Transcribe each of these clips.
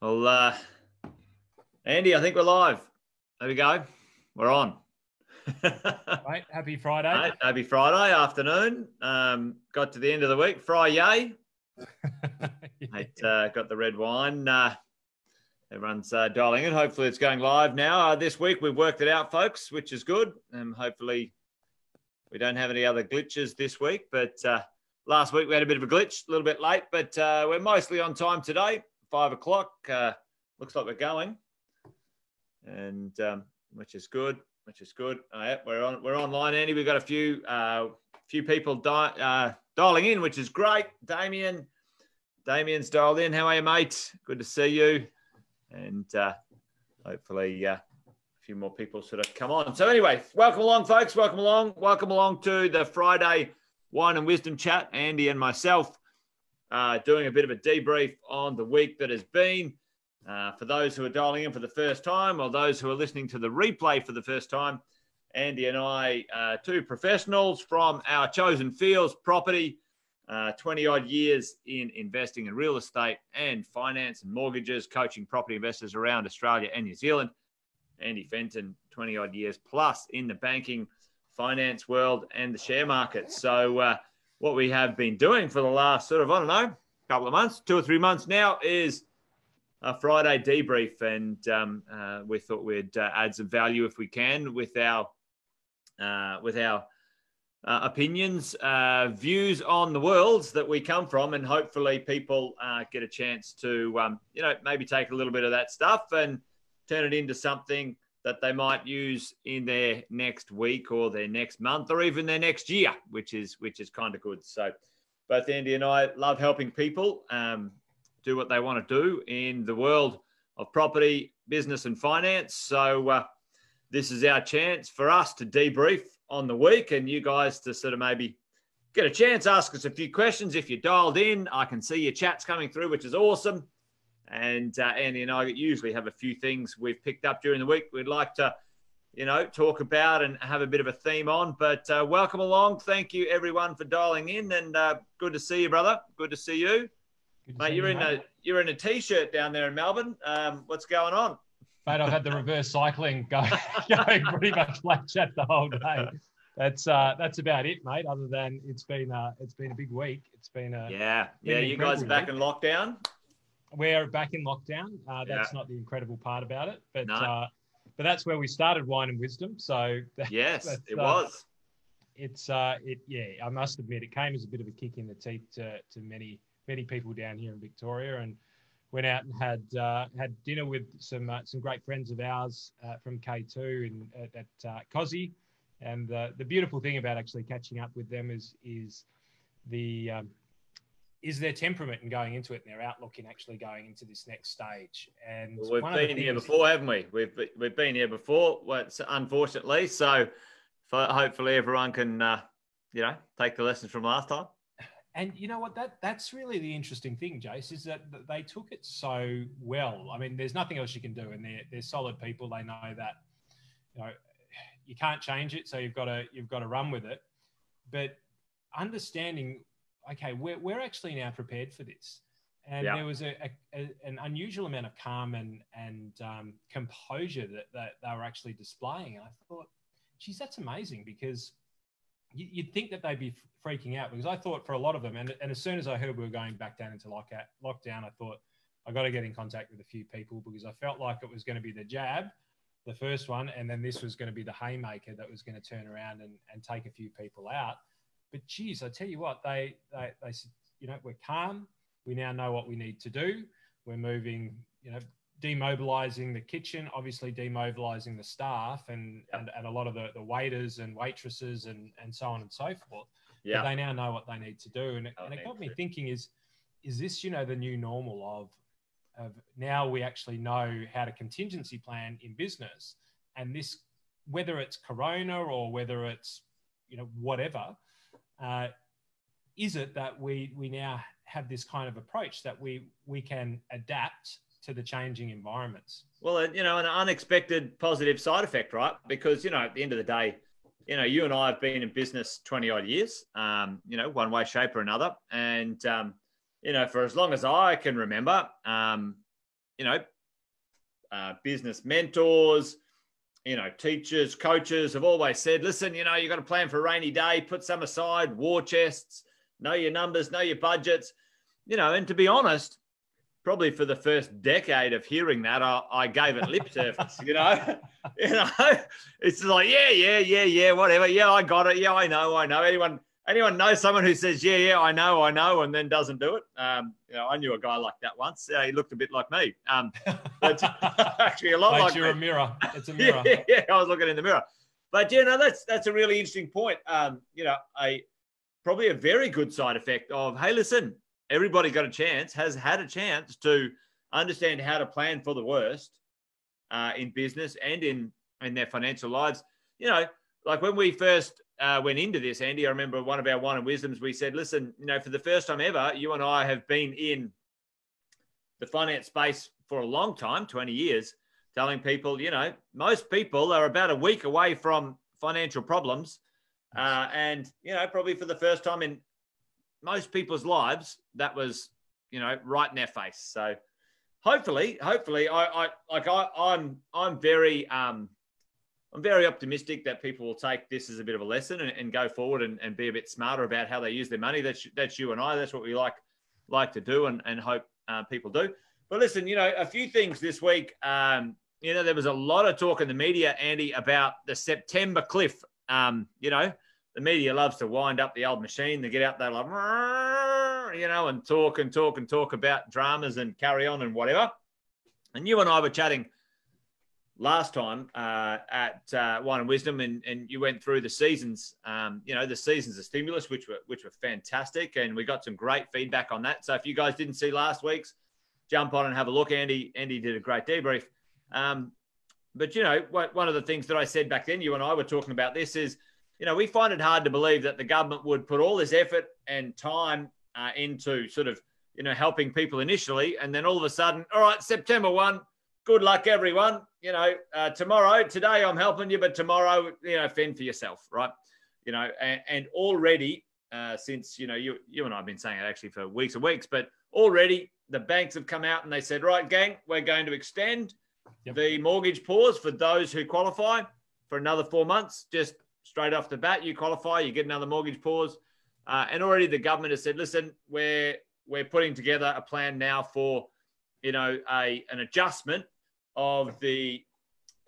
Well, uh, Andy, I think we're live. There we go. We're on. Right, happy Friday. Right, happy Friday afternoon. Um, got to the end of the week. Friday. Mate, uh, got the red wine. Uh, everyone's uh, dialing in. Hopefully, it's going live now. Uh, this week, we've worked it out, folks, which is good. And hopefully, we don't have any other glitches this week. But uh, last week, we had a bit of a glitch, a little bit late, but uh, we're mostly on time today. Five o'clock. Uh, looks like we're going, and um, which is good. Which is good. Yeah, we're on. We're online, Andy. We've got a few uh, few people di- uh, dialing in, which is great. Damien, Damien's dialed in. How are you, mate? Good to see you. And uh, hopefully, uh, a few more people sort of come on. So, anyway, welcome along, folks. Welcome along. Welcome along to the Friday Wine and Wisdom Chat. Andy and myself uh, doing a bit of a debrief on the week that has been. Uh, for those who are dialing in for the first time or those who are listening to the replay for the first time, Andy and I, uh, two professionals from our chosen fields, property, uh, 20 odd years in investing in real estate and finance and mortgages, coaching property investors around Australia and New Zealand. Andy Fenton, 20 odd years plus in the banking, finance world and the share market. So, uh, what we have been doing for the last sort of, I don't know, couple of months, two or three months now, is a Friday debrief, and um, uh, we thought we'd uh, add some value if we can with our uh, with our uh, opinions, uh, views on the worlds that we come from, and hopefully people uh, get a chance to um, you know maybe take a little bit of that stuff and turn it into something that they might use in their next week or their next month or even their next year, which is which is kind of good. So both Andy and I love helping people. Um, do what they want to do in the world of property, business, and finance. So, uh, this is our chance for us to debrief on the week and you guys to sort of maybe get a chance, ask us a few questions. If you're dialed in, I can see your chats coming through, which is awesome. And uh, Andy and I usually have a few things we've picked up during the week we'd like to, you know, talk about and have a bit of a theme on. But uh, welcome along. Thank you, everyone, for dialing in. And uh, good to see you, brother. Good to see you. Mate, you're in a you're in a t-shirt down there in Melbourne. Um, what's going on? Mate, I've had the reverse cycling go, going pretty much flat chat the whole day. That's uh, that's about it, mate. Other than it's been uh, it's been a big week. It's been a yeah been yeah. You guys are back week. in lockdown. We're back in lockdown. Uh, that's Yeah. not the incredible part about it, but No. uh, but that's where we started wine and wisdom. So that, Yes, it uh, was. it's uh, it yeah. I must admit, it came as a bit of a kick in the teeth to to many many people down here in Victoria, and went out and had uh, had dinner with some uh, some great friends of ours uh, from K2 in at, at uh, Cozzy. And the beautiful thing about actually catching up with them is is the um, is their temperament and going into it and their outlook in actually going into this next stage. And Well, we've one of the been here before, haven't we? We've we've been here before. Unfortunately, so hopefully everyone can uh, you know take the lessons from last time. And you know what? That that's really the interesting thing, Jace, is that they took it so well. I mean, there's nothing else you can do, and they're they're solid people. They know that you know you can't change it, so you've got to you've got to run with it. But understanding, okay, we're we're actually now prepared for this, and Yeah. there was a, a, a an unusual amount of calm and and um, composure that, that they were actually displaying. And I thought, geez, that's amazing because you- you'd think that they'd be freaking out because I thought for a lot of them, and, and as soon as I heard we were going back down into lockout, lockdown, I thought I got to get in contact with a few people because I felt like it was going to be the jab, the first one, and then this was going to be the haymaker that was going to turn around and, and take a few people out. But geez, I tell you what, they they they said, you know, we're calm. We now know what we need to do. We're moving, you know, demobilizing the kitchen, obviously demobilizing the staff and, Yep. and, and a lot of the, the waiters and waitresses and, and so on and so forth. But Yeah, they now know what they need to do. And it, and it got me to. thinking is, is this, you know, the new normal of, of now we actually know how to contingency plan in business and this, whether it's Corona or whether it's, you know, whatever, uh, is it that we, we now have this kind of approach that we, we can adapt to the changing environments? Well, you know, an unexpected positive side effect, right? Because you know, at the end of the day, you know, you and I have been in business twenty odd years, um, you know, one way, shape, or another, and um, you know, for as long as I can remember, um, you know, uh, business mentors, you know, teachers, coaches have always said, listen, you know, you've got to plan for a rainy day, put some aside, war chests, know your numbers, know your budgets, you know, and to be honest, probably for the first decade of hearing that, I, I gave it lip service. You know, you know, it's like yeah, yeah, yeah, yeah, whatever. Yeah, I got it. Yeah, I know, I know. Anyone, anyone knows someone who says yeah, yeah, I know, I know, and then doesn't do it? Um, you know, I knew a guy like that once. Uh, he looked a bit like me. Um, but actually a lot like, like you're me. a mirror. It's a mirror. yeah, yeah, I was looking in the mirror. But you know, that's that's a really interesting point. Um, you know, a probably a very good side effect of hey, listen, everybody got a chance, has had a chance to understand how to plan for the worst uh, in business and in in their financial lives. You know, like when we first uh, went into this, Andy, I remember one of our wine and wisdoms. We said, listen, you know, for the first time ever, you and I have been in the finance space for a long time, twenty years, telling people, you know, most people are about a week away from financial problems. Uh, and you know, probably for the first time in most people's lives, that was, you know, right in their face. So hopefully, hopefully, I, I like I, I'm I'm very um I'm very optimistic that people will take this as a bit of a lesson and, and go forward and, and be a bit smarter about how they use their money. That's that's you and I. That's what we like like to do and, and hope uh, people do. But listen, you know, a few things this week. Um, you know, there was a lot of talk in the media, Andy, about the September cliff. Um, you know, the media loves to wind up the old machine. They get out there like, you know, and talk and talk and talk about dramas and carry on and whatever. And you and I were chatting last time uh, at uh, Wine and Wisdom, and, and you went through the seasons. Um, you know, the seasons of stimulus, which were which were fantastic, and we got some great feedback on that. So if you guys didn't see last week's, jump on and have a look. Andy Andy did a great debrief. Um, but you know, one of the things that I said back then, you and I were talking about this is you know, we find it hard to believe that the government would put all this effort and time uh, into sort of, you know, helping people initially. And then all of a sudden, all right, September 1, good luck, everyone. You know, uh, tomorrow, today I'm helping you, but tomorrow, you know, fend for yourself, right? You know, and, and already, uh, since, you know, you, you and I have been saying it actually for weeks and weeks, but already the banks have come out and they said, right, gang, we're going to extend yep. the mortgage pause for those who qualify for another four months. Just straight off the bat, you qualify, you get another mortgage pause. Uh, and already the government has said, listen, we're we're putting together a plan now for, you know, a an adjustment of the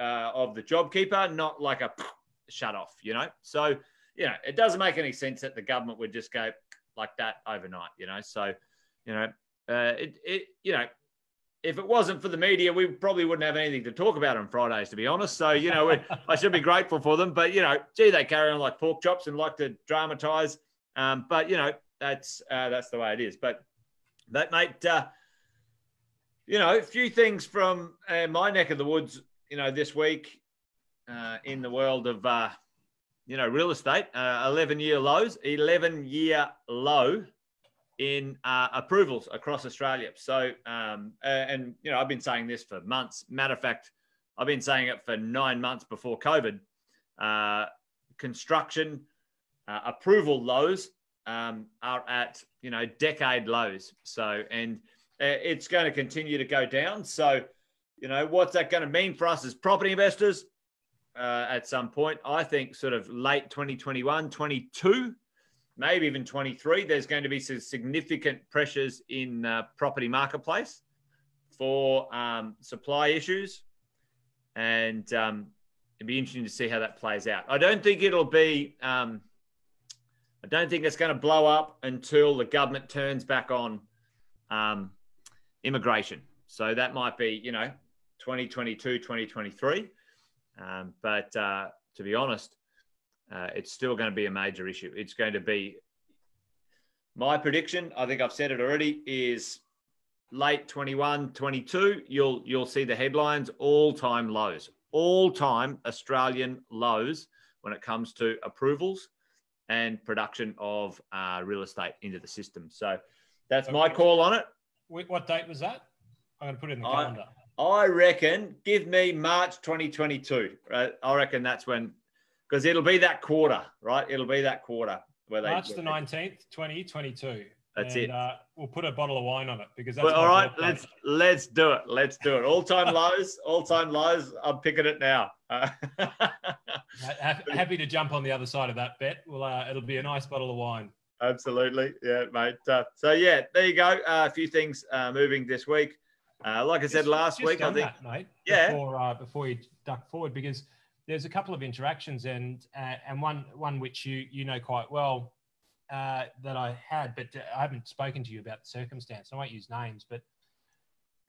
uh, of the JobKeeper, not like a shut off, you know. So, you know, it doesn't make any sense that the government would just go like that overnight, you know. So, you know, uh, it, it you know, if it wasn't for the media, we probably wouldn't have anything to talk about on Fridays, to be honest. So, you know, I should be grateful for them. But, you know, gee, they carry on like pork chops and like to dramatize. Um, but, you know, that's uh, that's the way it is. But, but mate, uh, you know, a few things from uh, my neck of the woods, you know, this week uh, in the world of, uh, you know, real estate, uh, 11 year lows, 11 year low in uh, approvals across Australia. So, um, and you know, I've been saying this for months. Matter of fact, I've been saying it for nine months before COVID. Uh, construction uh, approval lows um, are at you know decade lows. So, and uh, it's going to continue to go down. So, you know, what's that going to mean for us as property investors? Uh, at some point, I think sort of late 2021, 22 maybe even 23, there's going to be some significant pressures in uh, property marketplace for um, supply issues. And um, it'd be interesting to see how that plays out. I don't think it'll be, um, I don't think it's going to blow up until the government turns back on um, immigration. So that might be, you know, 2022, 2023. Um, but uh, to be honest, uh, it's still going to be a major issue. It's going to be my prediction. I think I've said it already. Is late 21, 22. You'll you'll see the headlines all time lows, all time Australian lows when it comes to approvals and production of uh, real estate into the system. So that's my call on it. What date was that? I'm going to put it in the calendar. I, I reckon give me March 2022. Right? I reckon that's when because it'll be that quarter, right? It'll be that quarter where they March the nineteenth, twenty twenty two. That's and, it. Uh, we'll put a bottle of wine on it because that's Well, all my let's let's do it. Let's do it. All time lows, all time lows. I'm picking it now. Uh, Ha- ha- happy to jump on the other side of that bet. Well, uh, it'll be a nice bottle of wine. Absolutely, yeah, mate. Uh, so yeah, there you go. Uh, a few things uh, moving this week. Uh, like I said Just- last just week, I think. that, mate. Yeah. Before uh, before you duck forward, because there's a couple of interactions and uh, and one one which you you know quite well uh, that I had, but I haven't spoken to you about the circumstance. I won't use names, but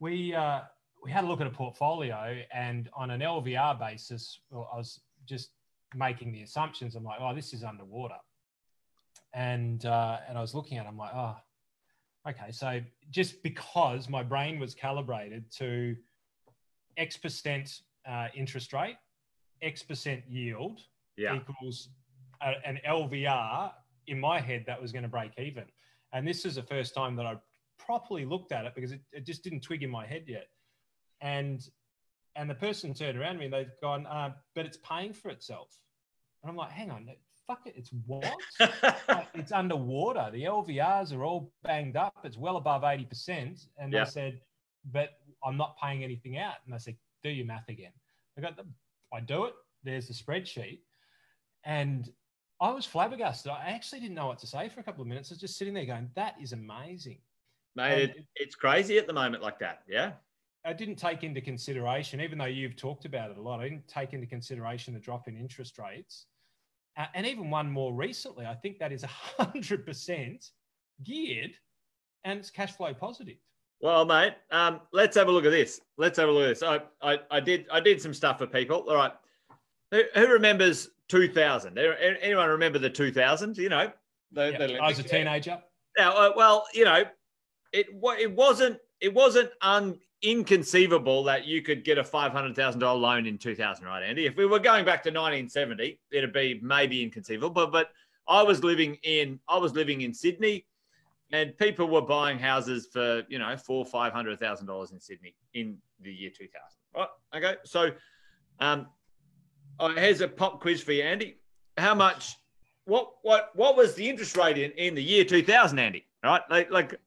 we uh, we had a look at a portfolio, and on an LVR basis, well, I was just making the assumptions. I'm like, oh, this is underwater, and uh, and I was looking at, it, I'm like, oh, okay. So just because my brain was calibrated to X percent uh, interest rate, X percent yield Yeah, equals a, an LVR in my head that was going to break even. And this is the first time that I properly looked at it because it, it just didn't twig in my head yet. And and the person turned around to me and they've gone, uh, but it's paying for itself. And I'm like, hang on, fuck it, it's what? Like, it's underwater. The LVRs are all banged up. It's well above 80%. And Yeah. I said, but I'm not paying anything out. And I said, do your math again. I got the, I do it. There's the spreadsheet. And I was flabbergasted. I actually didn't know what to say for a couple of minutes. I was just sitting there going, that is amazing. mate. It, it's crazy at the moment, like that. Yeah, I didn't take into consideration, even though you've talked about it a lot, I didn't take into consideration the drop in interest rates. Uh, and even one more recently, I think that is 100% geared and it's cash flow positive. Well, mate, um, let's have a look at this. Let's have a look at this. I, I, I did I did some stuff for people. All right, who, who remembers 2000? Anyone remember the 2000s? You know, the, the I was a teenager. Now, uh, well, you know, it it wasn't it wasn't un, inconceivable that you could get a five hundred thousand dollar loan in two thousand, right, Andy? If we were going back to nineteen seventy, it'd be maybe inconceivable. But but I was living in I was living in Sydney, and people were buying houses for you know four five hundred thousand dollars in Sydney in the year two thousand. Right? Okay, so um, oh, here's a pop quiz for you, Andy. How much? What what what was the interest rate in, in the year 2000, Andy? Right, like like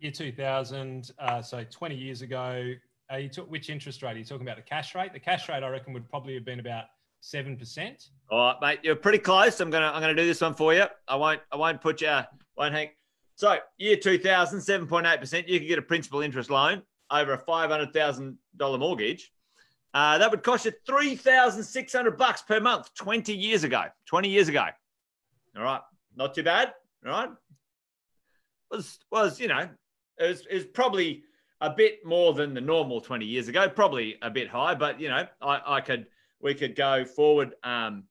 Year 2000, uh, so 20 years ago. Uh, you took which interest rate? Are you talking about the cash rate? The cash rate, I reckon, would probably have been about 7%. all right, mate, you're pretty close. I'm gonna I'm gonna do this one for you. I won't I won't put you won't hang. So year 2000, 7.8 percent. You could get a principal interest loan over a five hundred thousand dollar mortgage. Uh, that would cost you three thousand six hundred bucks per month. Twenty years ago. Twenty years ago. All right, not too bad. All right, was was you know it was, it was probably a bit more than the normal 20 years ago probably a bit high but you know i, I could we could go forward um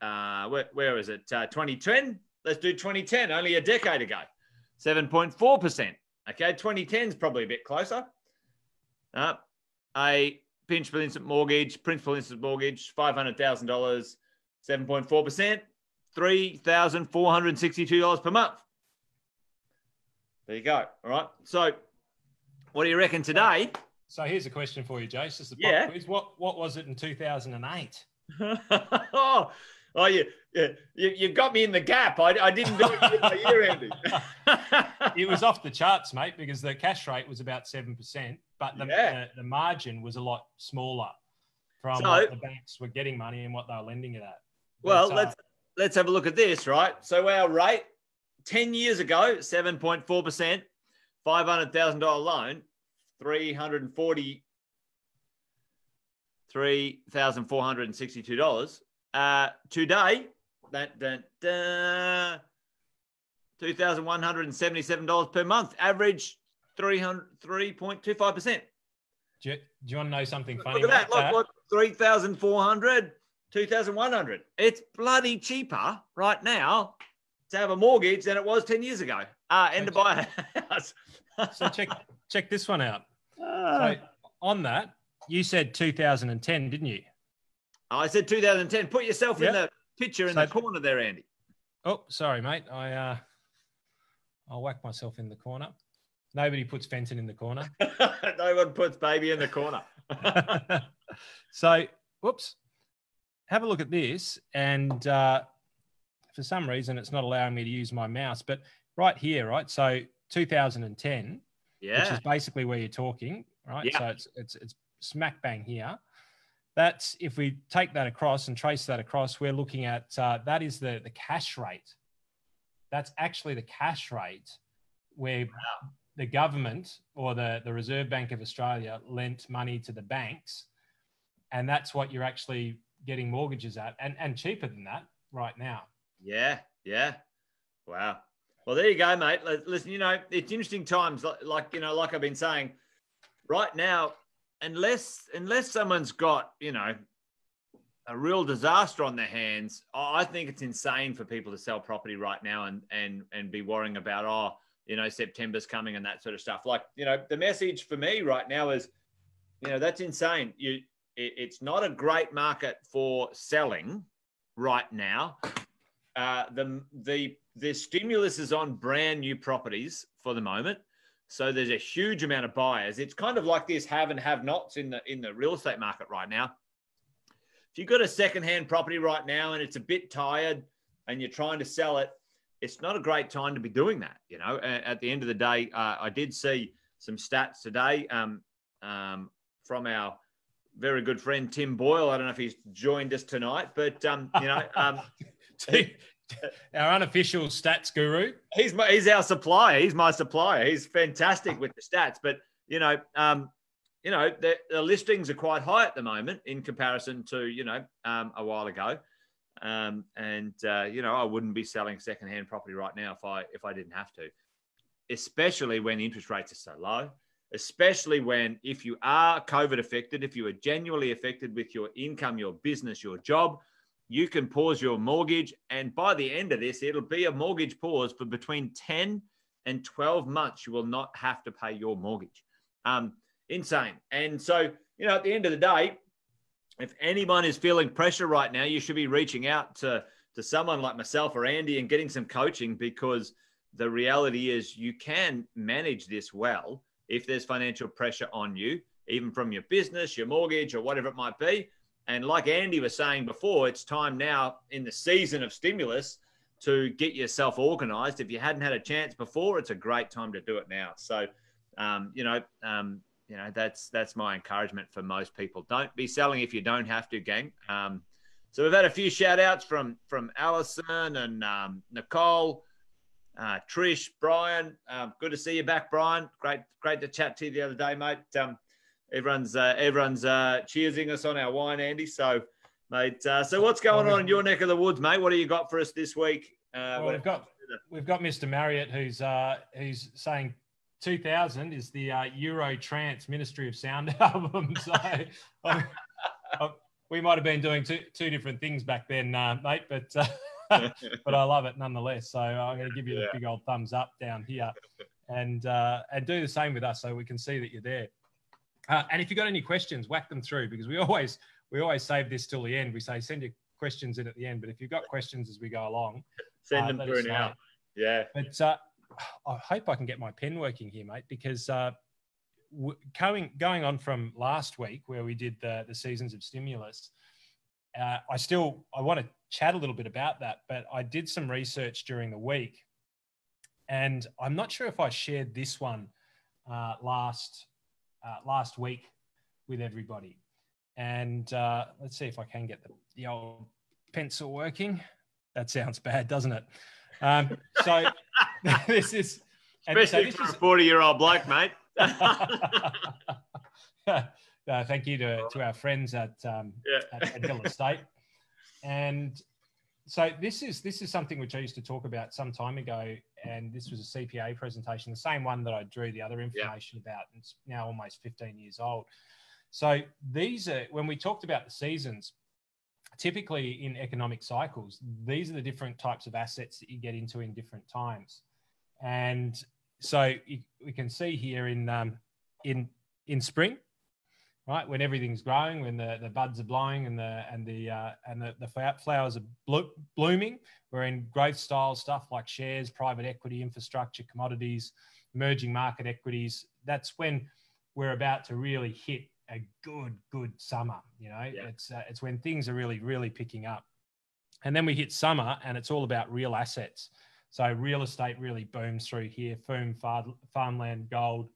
uh where, where is it? Uh, 2010 let's do 2010 only a decade ago. 7.4% okay 2010 is probably a bit closer. Uh, a principal interest mortgage principal interest mortgage $500000 7.4% $3462 per month there you go. All right. So, what do you reckon today? So here's a question for you, Jace. This is Yeah. quiz. What, what was it in 2008? oh, oh, you, you, you got me in the gap. I, I didn't do it my year, Andy. It was off the charts, mate, because the cash rate was about 7%, but the, Yeah. the, the margin was a lot smaller from So- what the banks were getting money and what they were lending it at. well, But, uh, let's let's have a look at this. Right. So our rate ten years ago, seven point four percent, five hundred thousand dollar loan, three hundred and forty. Three thousand four hundred and sixty-two dollars. Uh, today, that that two thousand one hundred and seventy-seven dollars per month. Average 303.25 percent. do, you, do you want to know something funny? Look at that. Look, look, 3,400, 2,100. It's bloody cheaper right now to have a mortgage than it was 10 years ago. Uh, and to buy a house. So check check this one out. Ah. So on that, you said 2010, didn't you? I said 2010. Put yourself in the picture in So- the corner there, Andy. Oh, sorry, mate. I uh, I'll whack myself in the corner. Nobody puts Fenton in the corner. no one puts baby in the corner. so, whoops. Have a look at this, and uh, for some reason it's not allowing me to use my mouse. But right here, right? So 2010, yeah. which is basically where you're talking, right? Yeah. So it's it's it's smack bang here. That's if we take that across and trace that across, we're looking at uh, that is the the cash rate. That's actually the cash rate where Wow. the government or the, the Reserve Bank of Australia lent money to the banks. And that's what you're actually getting mortgages at and, and cheaper than that right now. Yeah, yeah. Wow. Well, there you go, mate. Listen, you know, it's interesting times. Like, you know, like I've been saying, right now, unless unless someone's got, you know, a real disaster on their hands, I I think it's insane for people to sell property right now and and and be worrying about, oh, you know, September's coming and that sort of stuff. Like, you know, the message for me right now is, you know, that's insane. You, it, it's not a great market for selling right now. Uh, the the the stimulus is on brand new properties for the moment, so there's a huge amount of buyers. It's kind of like this have and have nots in the in the real estate market right now. If you've got a secondhand property right now and it's a bit tired and you're trying to sell it, it's not a great time to be doing that. You know, at the end of the day, uh, I did see some stats today um, um, from our very good friend Tim Boyle. I don't know if he's joined us tonight, but um, you know, um, Our unofficial stats guru. he's my, he's our supplier. He's my supplier. He's fantastic with the stats. But you know, um, you know, the, the listings are quite high at the moment in comparison to you know um, a while ago. Um, and uh, you know, I wouldn't be selling secondhand property right now if I if I didn't have to, especially when interest rates are so low. Especially when if you are COVID affected, if you are genuinely affected with your income, your business, your job, you can pause your mortgage. And by the end of this, it'll be a mortgage pause for between 10 and 12 months. You will not have to pay your mortgage. Um, insane. And so, you know, at the end of the day, if anyone is feeling pressure right now, you should be reaching out to, to someone like myself or Andy and getting some coaching because the reality is you can manage this well if there's financial pressure on you, even from your business, your mortgage, or whatever it might be. And like Andy was saying before, it's time now in the season of stimulus to get yourself organized. If you hadn't had a chance before, it's a great time to do it now. So, um, you know, um, you know that's that's my encouragement for most people. Don't be selling if you don't have to, gang. Um, so we've had a few shout outs from from Allison and um, Nicole, uh, Trish, Brian. Um, good to see you back, Brian. Great great to chat to you the other day, mate. Everyone's uh, everyone's uh, cheersing us on our wine, Andy. So, mate. Uh, so what's going on in your neck of the woods, mate? What do you got for us this week? Uh, Well, we've got we've got Mr. Marriott who's uh, who's saying 2000 is the uh, Euro Trance Ministry of Sound album. So um, uh, we might have been doing two two different things back then, uh, mate, but. Uh, but I love it nonetheless. So I'm going to give you the Yeah. big old thumbs up down here, and uh, and do the same with us so we can see that you're there. Uh, and if you've got any questions, whack them through because we always we always save this till the end. We say send your questions in at the end, but if you've got questions as we go along, Send uh, them through know. now. Yeah. But uh, I hope I can get my pen working here, mate, because uh, w- going going on from last week where we did the the seasons of stimulus, uh, I still I want to chat a little bit about that. But I did some research during the week, and I'm not sure if I shared this one uh, last uh, last week with everybody. And uh, let's see if I can get the, the old pencil working. That sounds bad, doesn't it? Um, so this is and so Especially this for is- a 40 year old bloke, mate. uh, thank you to, to our friends at, um, Yeah. at, at Hill Estate. And so this is this is something which I used to talk about some time ago, and this was a CPA presentation, the same one that I drew the other information about. and It's now almost 15 years old. So these are when we talked about the seasons. Typically, in economic cycles, these are the different types of assets that you get into in different times, and so you, we can see here in um, in in spring, right when everything's growing, when the, the buds are blowing and the and the uh, and the, the flowers are blo- blooming. We're in growth style stuff like shares, private equity, infrastructure, commodities, emerging market equities. That's when we're about to really hit a good good summer. You know, Yeah. it's uh, it's when things are really really picking up. And then we hit summer, and it's all about real assets. So real estate really booms through here, firm farmland, gold,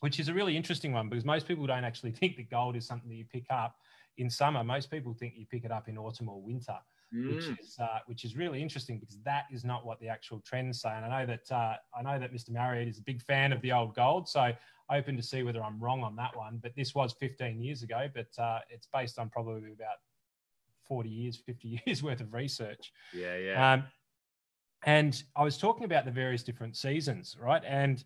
which is a really interesting one because most people don't actually think that gold is something that you pick up in summer. Most people think you pick it up in autumn or winter, mm. which is uh, which is really interesting because that is not what the actual trends say. And I know that uh, I know that Mr. Marriott is a big fan of the old gold, so open to see whether I'm wrong on that one. But this was 15 years ago, but uh, it's based on probably about 40 years, 50 years worth of research. Yeah, yeah. Um, and I was talking about the various different seasons, right? And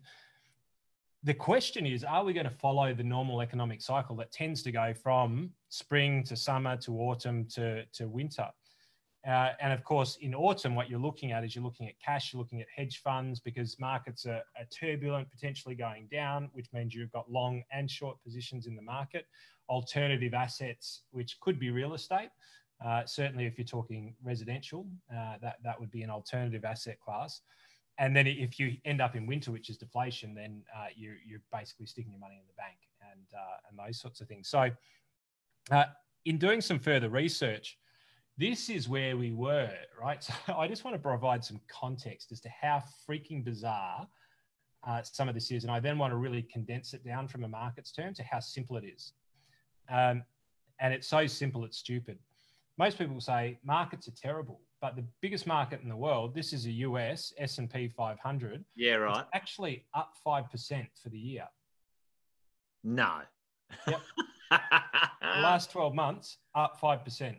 the question is are we going to follow the normal economic cycle that tends to go from spring to summer to autumn to, to winter? Uh, and of course, in autumn, what you're looking at is you're looking at cash, you're looking at hedge funds because markets are, are, turbulent, potentially going down, which means you've got long and short positions in the market. Alternative assets, which could be real estate. Uh, certainly, if you're talking residential, uh, that, that would be an alternative asset class. And then if you end up in winter, which is deflation, then uh, you, you're basically sticking your money in the bank and, uh, and those sorts of things. So, uh, in doing some further research, this is where we were, right? So I just want to provide some context as to how freaking bizarre uh, some of this is. And I then want to really condense it down from a market's term to how simple it is. Um, and it's so simple, it's stupid. Most people say markets are terrible, but the biggest market in the world, this is a US S&P 500. Yeah, right. actually up 5% for the year. No. Yep. last 12 months, up 5%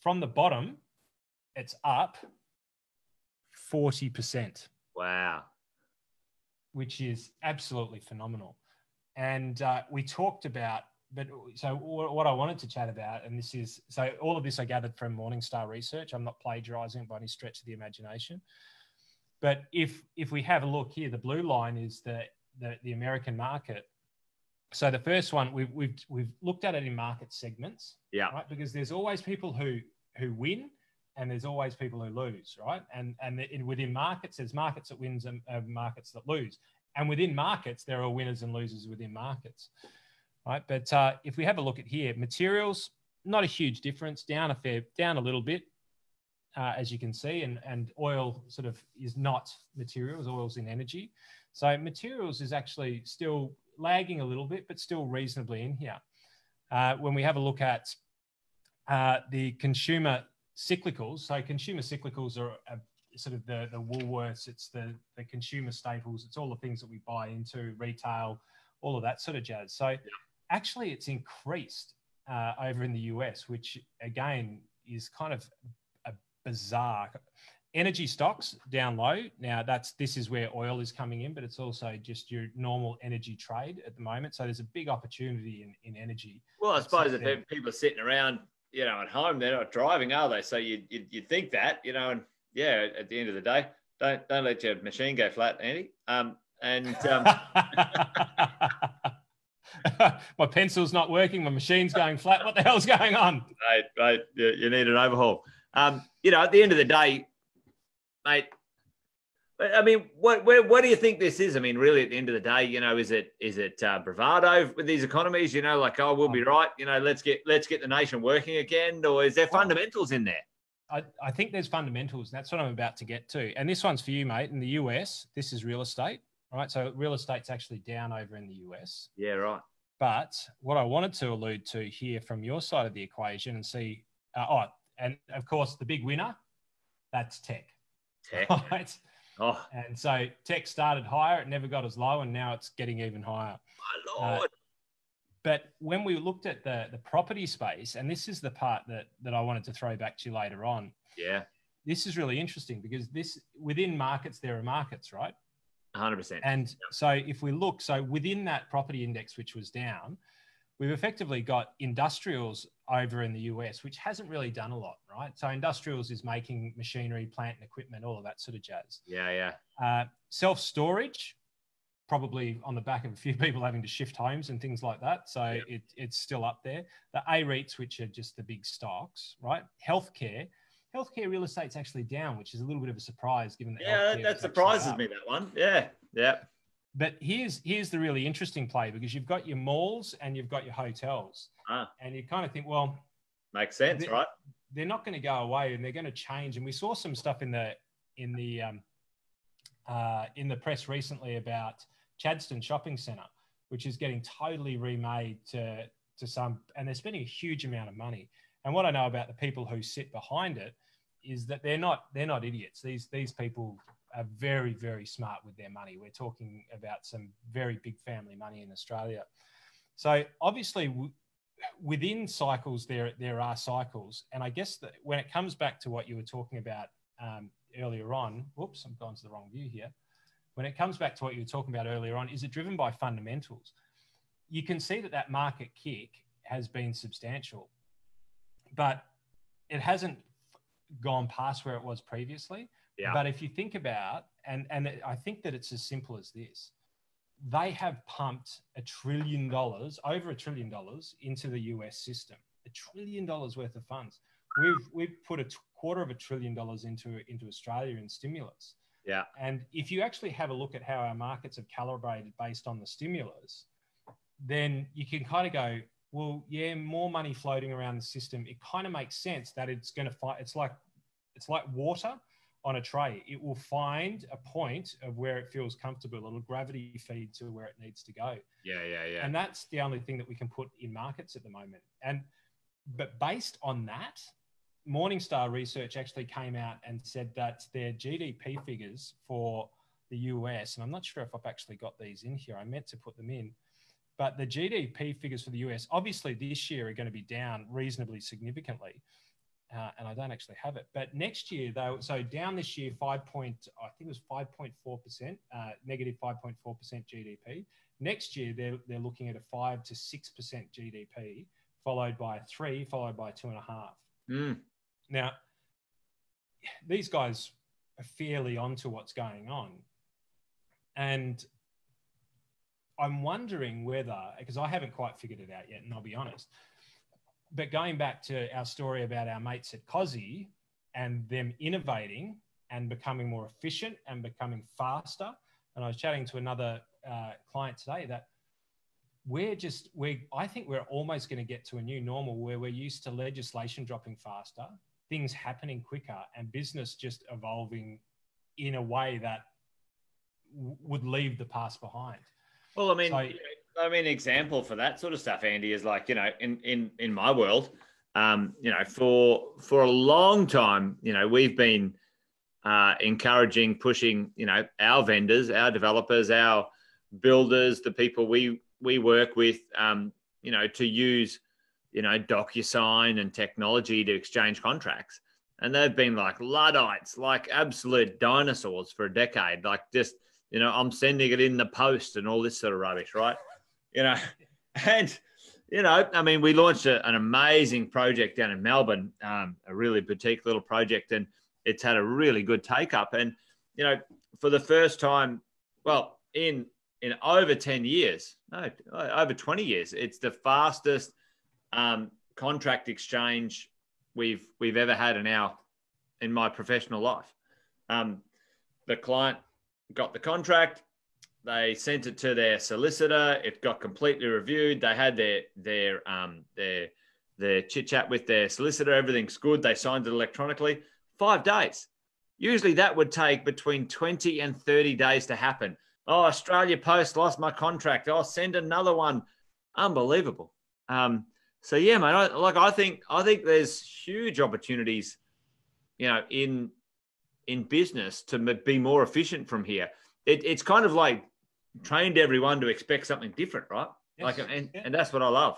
from the bottom, it's up 40%. Wow. Which is absolutely phenomenal. And uh, we talked about, but so what I wanted to chat about, and this is so all of this I gathered from Morningstar research. I'm not plagiarizing by any stretch of the imagination. But if if we have a look here, the blue line is the the, the American market so the first one we've we've we've looked at it in market segments. Yeah. Right. Because there's always people who who win and there's always people who lose, right? And and in, within markets, there's markets that wins and uh, markets that lose. And within markets, there are winners and losers within markets, right? But uh, if we have a look at here, materials, not a huge difference, down a fair, down a little bit, uh, as you can see, and and oil sort of is not materials, oil's in energy. So materials is actually still lagging a little bit, but still reasonably in here. Uh, when we have a look at uh, the consumer cyclicals, so consumer cyclicals are, sort of the, the Woolworths, it's the, the consumer staples, it's all the things that we buy into retail, all of that sort of jazz. So yeah. Actually, it's increased uh, over in the US, which again is kind of a bizarre energy stocks down low. Now that's this is where oil is coming in, but it's also just your normal energy trade at the moment. So there's a big opportunity in, in energy. Well, I suppose if there. people are sitting around, you know, at home, they're not driving, are they? So you you you think that, you know, and yeah, at the end of the day, don't don't let your machine go flat, Andy. Um, and um... my pencil's not working, my machine's going flat. What the hell's going on? Right. You, you need an overhaul. Um, you know, at the end of the day, mate. I mean, what where, what do you think this is? I mean, really, at the end of the day, you know, is it is it uh, bravado with these economies? You know, like oh, we'll be right. You know, let's get let's get the nation working again, or is there fundamentals in there? I, I think there's fundamentals. That's what I'm about to get to. And this one's for you, mate. In the US, this is real estate, right? So real estate's actually down over in the US. Yeah, right. But what I wanted to allude to here from your side of the equation and see, uh, oh, and of course, the big winner, that's tech. Tech. Right? Oh. And so tech started higher, it never got as low, and now it's getting even higher. My uh, Lord. Uh, but when we looked at the the property space, and this is the part that that I wanted to throw back to you later on. Yeah. This is really interesting because this within markets there are markets, right? 100%. And so if we look, so within that property index which was down, we've effectively got industrials over in the US, which hasn't really done a lot, right? So industrials is making machinery, plant and equipment, all of that sort of jazz. Yeah, yeah. Uh, Self storage, probably on the back of a few people having to shift homes and things like that. So yeah. it, it's still up there. The A REITs, which are just the big stocks, right? Healthcare. Healthcare real estate's actually down, which is a little bit of a surprise given that. Yeah, that surprises me, that one. Yeah, yeah. But here's here's the really interesting play because you've got your malls and you've got your hotels, ah. and you kind of think, well, makes sense, right? they're not going to go away and they're going to change. And we saw some stuff in the in the um, uh, in the press recently about Chadstone Shopping Centre, which is getting totally remade to to some, and they're spending a huge amount of money. And what I know about the people who sit behind it is that they're not they're not idiots. These these people are very very smart with their money. We're talking about some very big family money in Australia. So obviously within cycles there there are cycles, and I guess that when it comes back to what you were talking about um, earlier on, whoops, I'm going to the wrong view here. When it comes back to what you were talking about earlier on, is it driven by fundamentals? You can see that that market kick has been substantial, but it hasn't gone past where it was previously. Yeah. But if you think about, and and I think that it's as simple as this, they have pumped a trillion dollars, over a trillion dollars, into the US system. A trillion dollars worth of funds. We've we've put a t- quarter of a trillion dollars into into Australia in stimulus. Yeah. And if you actually have a look at how our markets have calibrated based on the stimulus, then you can kind of go, well, yeah, more money floating around the system. It kind of makes sense that it's going to find It's like it's like water on a tray. It will find a point of where it feels comfortable. It'll gravity feed to where it needs to go. Yeah, yeah, yeah. And that's the only thing that we can put in markets at the moment. And but based on that, Morningstar research actually came out and said that their GDP figures for the US, and I'm not sure if I've actually got these in here. I meant to put them in. But the GDP figures for the US, obviously this year are going to be down reasonably significantly uh, and I don't actually have it. But next year, though, so down this year, five point, I think it was five point four percent, uh, negative five point four percent GDP. Next year, they're they're looking at a five to six percent GDP, followed by a three, followed by two and a half. Mm. Now, these guys are fairly onto what's going on, and I'm wondering whether because I haven't quite figured it out yet, and I'll be honest but going back to our story about our mates at COSI and them innovating and becoming more efficient and becoming faster. And I was chatting to another uh, client today that we're just we're I think we're almost going to get to a new normal where we're used to legislation dropping faster, things happening quicker, and business just evolving in a way that w- would leave the past behind. Well, I mean, so, I mean, example for that sort of stuff, Andy, is like you know, in in in my world, um, you know, for for a long time, you know, we've been uh, encouraging, pushing, you know, our vendors, our developers, our builders, the people we we work with, um, you know, to use, you know, DocuSign and technology to exchange contracts, and they've been like luddites, like absolute dinosaurs for a decade, like just. You know, I'm sending it in the post and all this sort of rubbish, right? you know, and you know, I mean, we launched a, an amazing project down in Melbourne, um, a really boutique little project, and it's had a really good take up. And you know, for the first time, well, in in over ten years, no, over twenty years, it's the fastest um, contract exchange we've we've ever had in our in my professional life. Um, the client got the contract, they sent it to their solicitor. It got completely reviewed. They had their their um their their chit chat with their solicitor. Everything's good. They signed it electronically. Five days. Usually that would take between 20 and 30 days to happen. Oh, Australia Post lost my contract. I'll send another one. Unbelievable. Um, so yeah, man. I, like I think I think there's huge opportunities, you know, in in business to be more efficient from here. It, it's kind of like trained everyone to expect something different, right? Yes. Like, and, and that's what I love.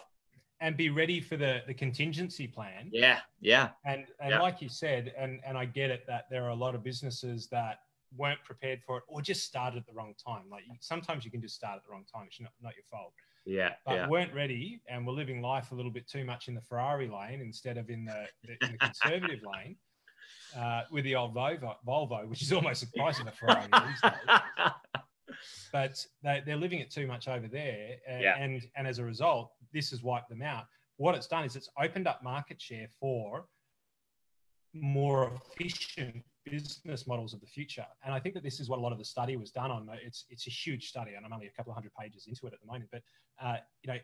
And be ready for the the contingency plan. Yeah, yeah. And and yeah. like you said, and and I get it that there are a lot of businesses that weren't prepared for it or just started at the wrong time. Like sometimes you can just start at the wrong time. It's not, not your fault. Yeah. But yeah. weren't ready and we're living life a little bit too much in the Ferrari lane instead of in the, the in the conservative lane uh, with the old Volvo, Volvo, which is almost the price of a Ferrari these days. but they, are living it too much over there. And, yeah. and, and as a result, this has wiped them out. What it's done is it's opened up market share for more efficient business models of the future. And I think that this is what a lot of the study was done on. It's it's a huge study, and I'm only a couple of hundred pages into it at the moment. But uh, you know,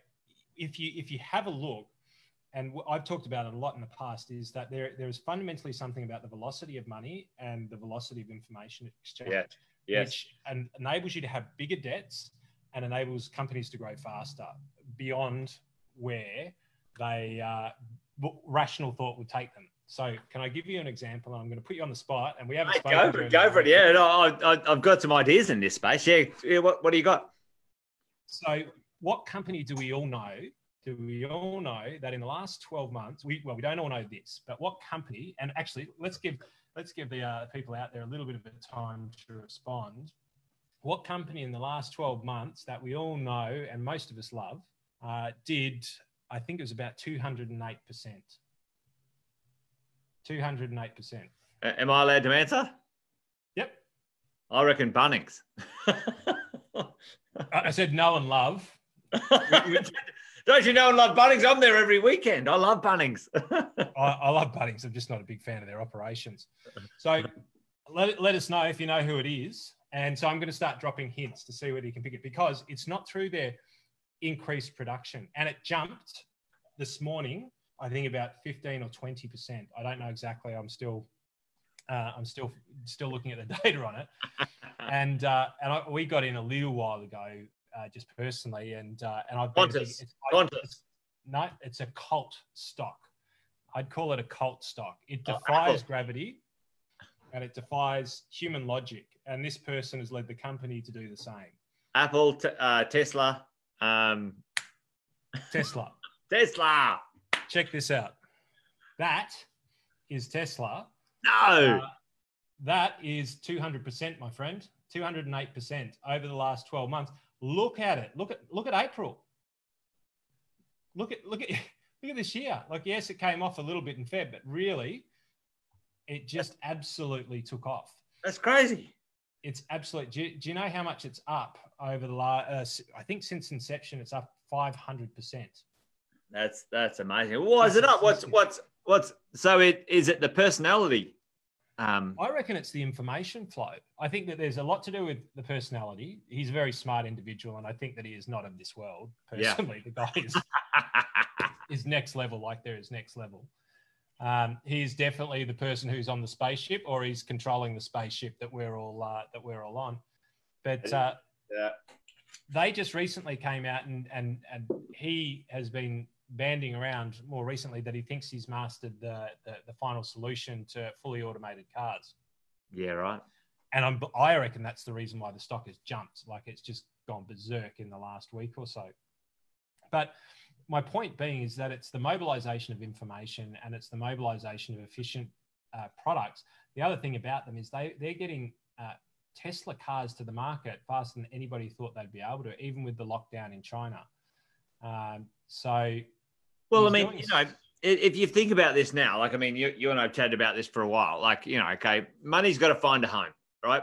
if you if you have a look and I've talked about it a lot in the past, is that there there is fundamentally something about the velocity of money and the velocity of information exchange, Yeah. Yes. which and enables you to have bigger debts and enables companies to grow faster beyond where they uh, rational thought would take them. So, can I give you an example? I'm going to put you on the spot, and we haven't spoken go for it. Go for it. Yeah. No, I, I, I've got some ideas in this space. Yeah. yeah what, what do you got? So, what company do we all know? Do we all know that in the last 12 months, we well, we don't all know this, but what company? And actually, let's give let's give the uh, people out there a little bit of a time to respond. What company in the last 12 months that we all know and most of us love uh, did? I think it was about 208 percent. 208 percent. Uh, am I allowed to answer? Yep. I reckon Bunnings. I I said no and love. Don't you know I love Bunnings? I'm there every weekend. I love Bunnings. I, I love Bunnings. I'm just not a big fan of their operations. So let, let us know if you know who it is. And so I'm going to start dropping hints to see whether you can pick it because it's not through their increased production. And it jumped this morning, I think about 15 or 20%. I don't know exactly. I'm still. Uh, I'm still still looking at the data on it, and uh, and I, we got in a little while ago, uh, just personally, and uh, and I've been Qantas. thinking- it's- no, it's a cult stock. I'd call it a cult stock. It Oh, defies Apple. gravity and it defies human logic. And this person has led the company to do the same. Apple, t- uh, Tesla, um, Tesla. Tesla. Check this out. That is Tesla. No. Uh, that is 200%, my friend. 208% over the last 12 months. Look at it. Look at look at April. Look at look at look at this year. Like yes, it came off a little bit in Feb, but really it just absolutely took off. That's crazy. It's absolute. Do you, do you know how much it's up over the last? Uh, I think since inception, it's up 500%. That's that's amazing. Why is it up? What's what's what's so it is it the personality? Um I reckon it's the information flow. I think that there's a lot to do with the personality. He's a very smart individual, and I think that he is not of this world. Yeah. Personally, the guy is, is next level, like there is next level. Um, he's definitely the person who's on the spaceship, or he's controlling the spaceship that we're all uh, that we're all on. But uh, yeah. they just recently came out and and and he has been banding around more recently that he thinks he's mastered the the, the final solution to fully automated cars Yeah, right. and I'm, I reckon that's the reason why the stock has jumped. Like it's just gone berserk in the last week or so. But my point being is that it's the mobilization of information and it's the mobilization of efficient uh, products. The other thing about them is they they're getting uh, Tesla cars to the market faster than anybody thought they'd be able to, even with the lockdown in China. Um, so Well, I mean, you know, if you think about this now, like, I mean, you, you and I have chatted about this for a while. Like, you know, okay, money's got to find a home, right?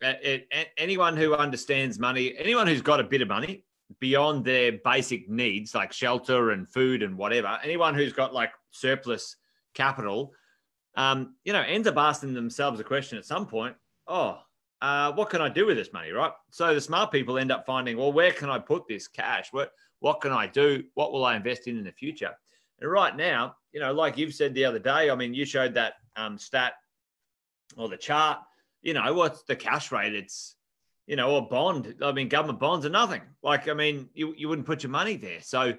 It, it, anyone who understands money, anyone who's got a bit of money beyond their basic needs, like shelter and food and whatever, anyone who's got like surplus capital, um, you know, ends up asking themselves a question at some point oh, uh, what can I do with this money, right? So the smart people end up finding, well, where can I put this cash? What, what can I do? What will I invest in in the future? And right now, you know, like you've said the other day, I mean, you showed that um, stat or the chart, you know, what's the cash rate? It's, you know, or bond. I mean, government bonds are nothing. Like, I mean, you, you wouldn't put your money there. So,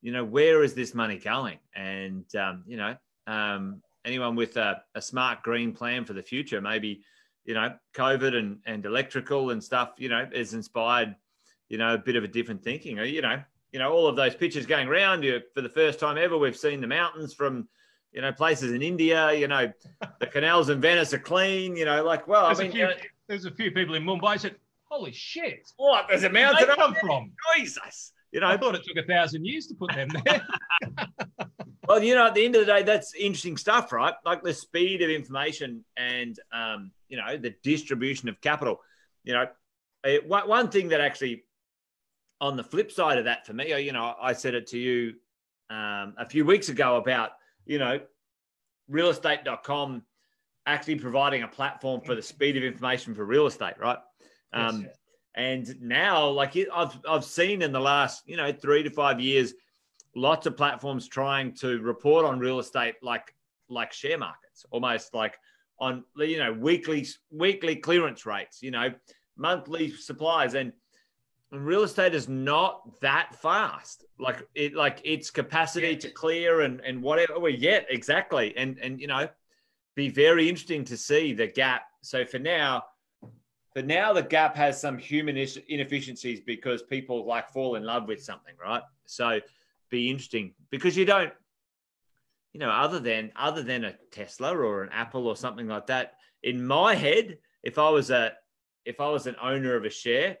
you know, where is this money going? And, um, you know, um, anyone with a, a smart green plan for the future, maybe, you know, COVID and, and electrical and stuff, you know, has inspired, you know, a bit of a different thinking. You know, you know, all of those pictures going around you for the first time ever. We've seen the mountains from, you know, places in India, you know, the canals in Venice are clean, you know, like, well, I there's, mean, a you few, know, there's a few people in Mumbai said, "Holy shit, what? There's a mountain they come from?" Jesus. You know, I thought it took a thousand years to put them there. well, you know, at the end of the day, that's interesting stuff, right? Like the speed of information and, um, you know, the distribution of capital. You know, it, one thing that actually, on the flip side of that for me, you know, I said it to you um, a few weeks ago about, you know, realestate.com actually providing a platform for the speed of information for real estate, right? Um, Yes. And now, like I've I've seen in the last you know three to five years, lots of platforms trying to report on real estate like like share markets, almost like on you know weekly weekly clearance rates, you know, monthly supplies, and, and real estate is not that fast. Like it, like its capacity to clear and and whatever. Well, yeah, exactly, and and you know, be very interesting to see the gap. So for now, for now, the gap has some human inefficiencies because people like fall in love with something, right? So be interesting because you don't you know, other than other than a Tesla or an Apple or something like that. In my head, if I was a if I was an owner of a share,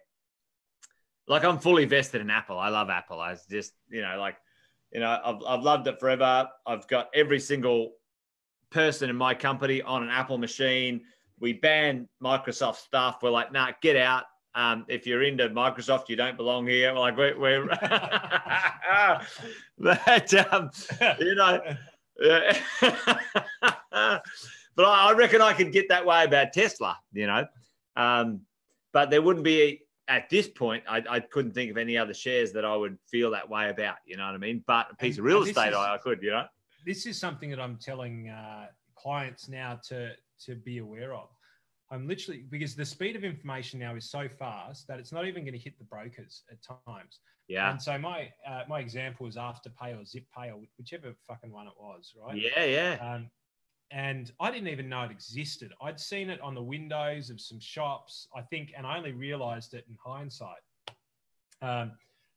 like I'm fully vested in Apple. I love Apple. I just, you know, like, you know, I've, I've loved it forever. I've got every single person in my company on an Apple machine. We ban Microsoft stuff. We're like, nah, get out. Um, if you're into Microsoft, you don't belong here. Like we're, we're but um, you know, but I reckon I could get that way about Tesla, you know. Um, but there wouldn't be at this point. I, I, couldn't think of any other shares that I would feel that way about. You know what I mean? But a piece and, of real estate, is, I, I, could. You know, this is something that I'm telling uh, clients now to to be aware of. I'm literally because the speed of information now is so fast that it's not even going to hit the brokers at times. Yeah. And so my uh, my example was Afterpay or ZipPay or whichever fucking one it was, right? Yeah, yeah. Um, and I didn't even know it existed. I'd seen it on the windows of some shops, I think, and I only realised it in hindsight. Um,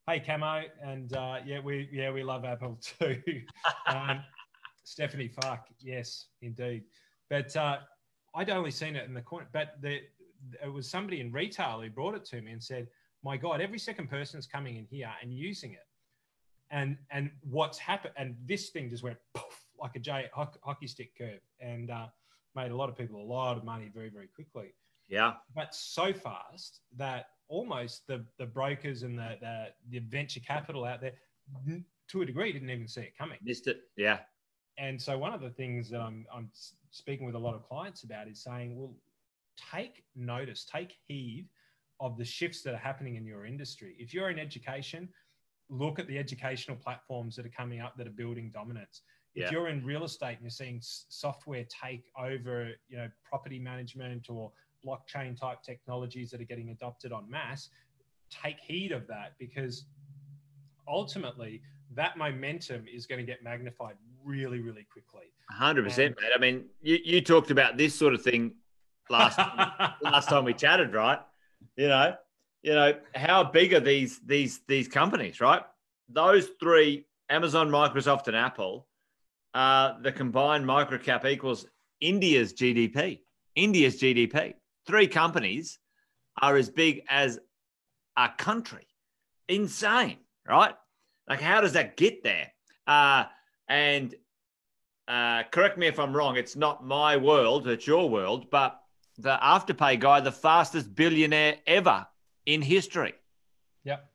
hey, Camo, and uh, yeah, we yeah we love Apple too. um, Stephanie, fuck yes, indeed. But uh, I'd only seen it in the corner. But the, it was somebody in retail who brought it to me and said, my God, every second person is coming in here and using it. And and what's happened, and this thing just went like a J hockey stick curve and uh, made a lot of people a lot of money very, very quickly. Yeah. But so fast that almost the, the brokers and the, the, the venture capital out there, to a degree, didn't even see it coming. Missed it. Yeah. And so one of the things that I'm, I'm speaking with a lot of clients about is saying, well, take notice, take heed of the shifts that are happening in your industry. If you're in education, look at the educational platforms that are coming up that are building dominance. If you're in real estate and you're seeing software take over, you know, property management or blockchain type technologies that are getting adopted on mass, take heed of that because ultimately that momentum is going to get magnified really, really quickly. 100%, mate. I mean, you, you talked about this sort of thing last last time we chatted, right? You know, you know, how big are these these these companies, right? Those three, Amazon, Microsoft, and Apple, uh, the combined micro cap equals India's GDP. India's GDP. Three companies are as big as a country. Insane, right? Like, how does that get there? Uh, and uh, correct me if I'm wrong, it's not my world, it's your world, but the Afterpay guy, the fastest billionaire ever in history. Yep.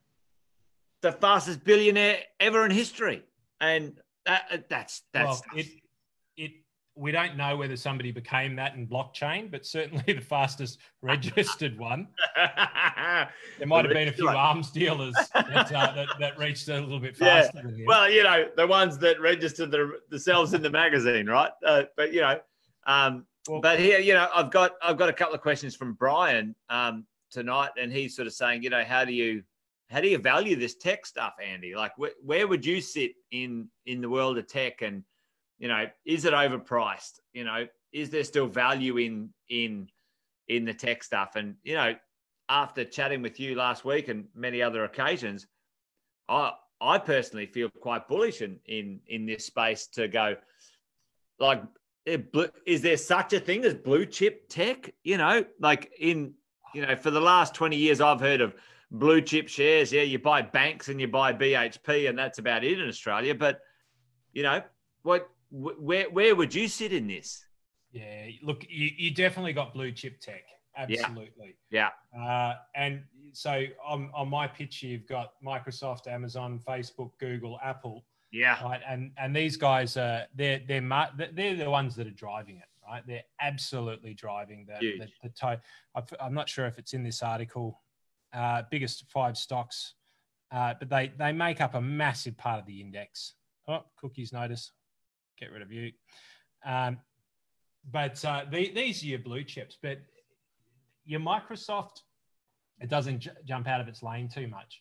The fastest billionaire ever in history. And that, that's, that's, well, it, it, we don't know whether somebody became that in blockchain, but certainly the fastest registered one. there might have been a few arms dealers that, uh, that, that, reached a little bit faster. Yeah. Well, you know, the ones that registered the, themselves in the magazine, right? Uh, but you know, um, well, but here, you know, I've got I've got a couple of questions from Brian um, tonight, and he's sort of saying, you know, how do you how do you value this tech stuff, Andy? Like, wh- where would you sit in in the world of tech, and you know, is it overpriced? You know, is there still value in in in the tech stuff? And you know, after chatting with you last week and many other occasions, I I personally feel quite bullish in in in this space to go. Like is there such a thing as blue chip tech? You know, like in, you know, for the last 20 years, I've heard of blue chip shares. Yeah, you buy banks and you buy BHP, and that's about it in Australia. But, you know, what, where, where would you sit in this? Yeah, look, you, you definitely got blue chip tech. Absolutely. Yeah. yeah. Uh, and so on, on my pitch, you've got Microsoft, Amazon, Facebook, Google, Apple yeah. Right. And and these guys are they're they're they're the ones that are driving it. Right. They're absolutely driving the Huge. the, the toe. I'm not sure if it's in this article. Uh, biggest five stocks uh, but they they make up a massive part of the index. Oh, cookies notice. Get rid of you. Um, but uh, the, these are your blue chips. But your Microsoft, it doesn't j- jump out of its lane too much.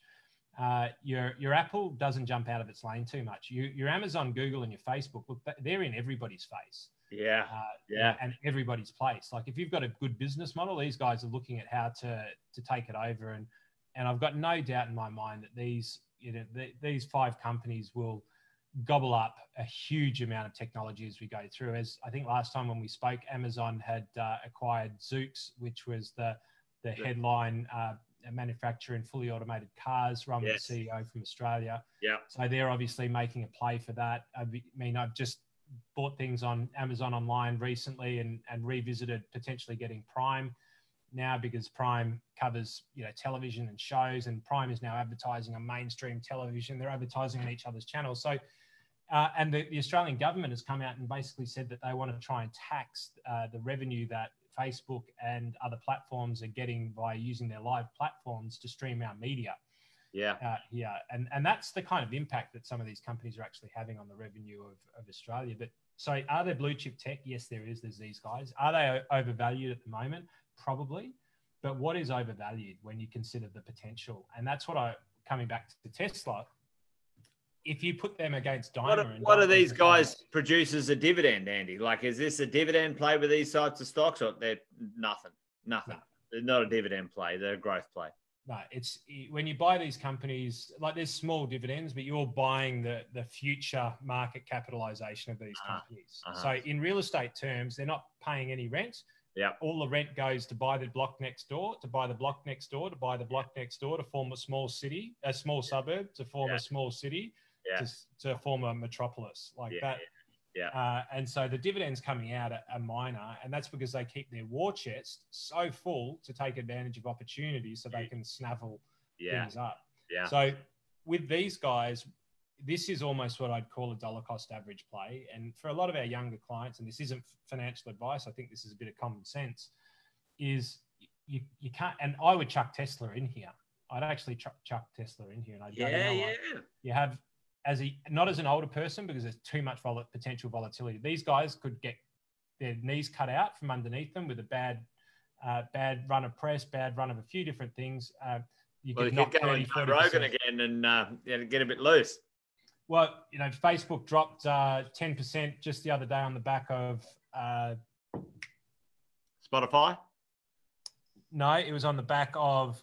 Uh, your your Apple doesn't jump out of its lane too much. You, your Amazon, Google, and your Facebook, look, they're in everybody's face. Yeah, uh, yeah, and everybody's place. Like if you've got a good business model, these guys are looking at how to to take it over, and and I've got no doubt in my mind that these you know the, these five companies will gobble up a huge amount of technology as we go through. As I think last time when we spoke, Amazon had uh, acquired Zoox, which was the the headline uh, manufacturer in fully automated cars, run yes. the CEO from Australia. Yeah. So they're obviously making a play for that. I mean, I've just bought things on Amazon online recently and, and revisited potentially getting Prime now because Prime covers you know television and shows, and Prime is now advertising on mainstream television. They're advertising on each other's channels. So uh, and the, the, Australian government has come out and basically said that they want to try and tax uh, the revenue that Facebook and other platforms are getting by using their live platforms to stream our media. Yeah. Uh, yeah. And, and that's the kind of impact that some of these companies are actually having on the revenue of, of Australia. But so are there blue chip tech? Yes, there is. There's these guys. Are they overvalued at the moment? Probably. But what is overvalued when you consider the potential? And that's what I, coming back to Tesla, if you put them against Daimler, what, are, what are these guys produce as a dividend, Andy? Like, is this a dividend play with these types of stocks, or they're nothing? Nothing. No. They're not a dividend play. They're a growth play. No, it's when you buy these companies, like there's small dividends, but you're buying the the future market capitalization of these uh-huh. companies. Uh-huh. So in real estate terms, they're not paying any rent. Yeah. All the rent goes to buy the block next door, to buy the block next door, to buy the block next door, to form a small city, a small suburb, to form yeah. a small city, yeah. to, to form a metropolis like yeah, that. Yeah. Uh, and so the dividends coming out are, are, minor, and that's because they keep their war chest so full to take advantage of opportunities so they can snaffle yeah. things up. Yeah. So with these guys, this is almost what I'd call a dollar cost average play. And for a lot of our younger clients, and this isn't financial advice, I think this is a bit of common sense, is you, you can't, and I would chuck Tesla in here. I'd actually chuck, chuck Tesla in here. And I yeah, yeah. you have as a not as an older person because there's too much vol- potential volatility. These guys could get their knees cut out from underneath them with a bad uh, bad run of press, bad run of a few different things. Uh, you well, could get going Rogan again and uh, get a bit loose. Well, you know, Facebook dropped uh, ten percent just the other day on the back of uh, Spotify. No, it was on the back of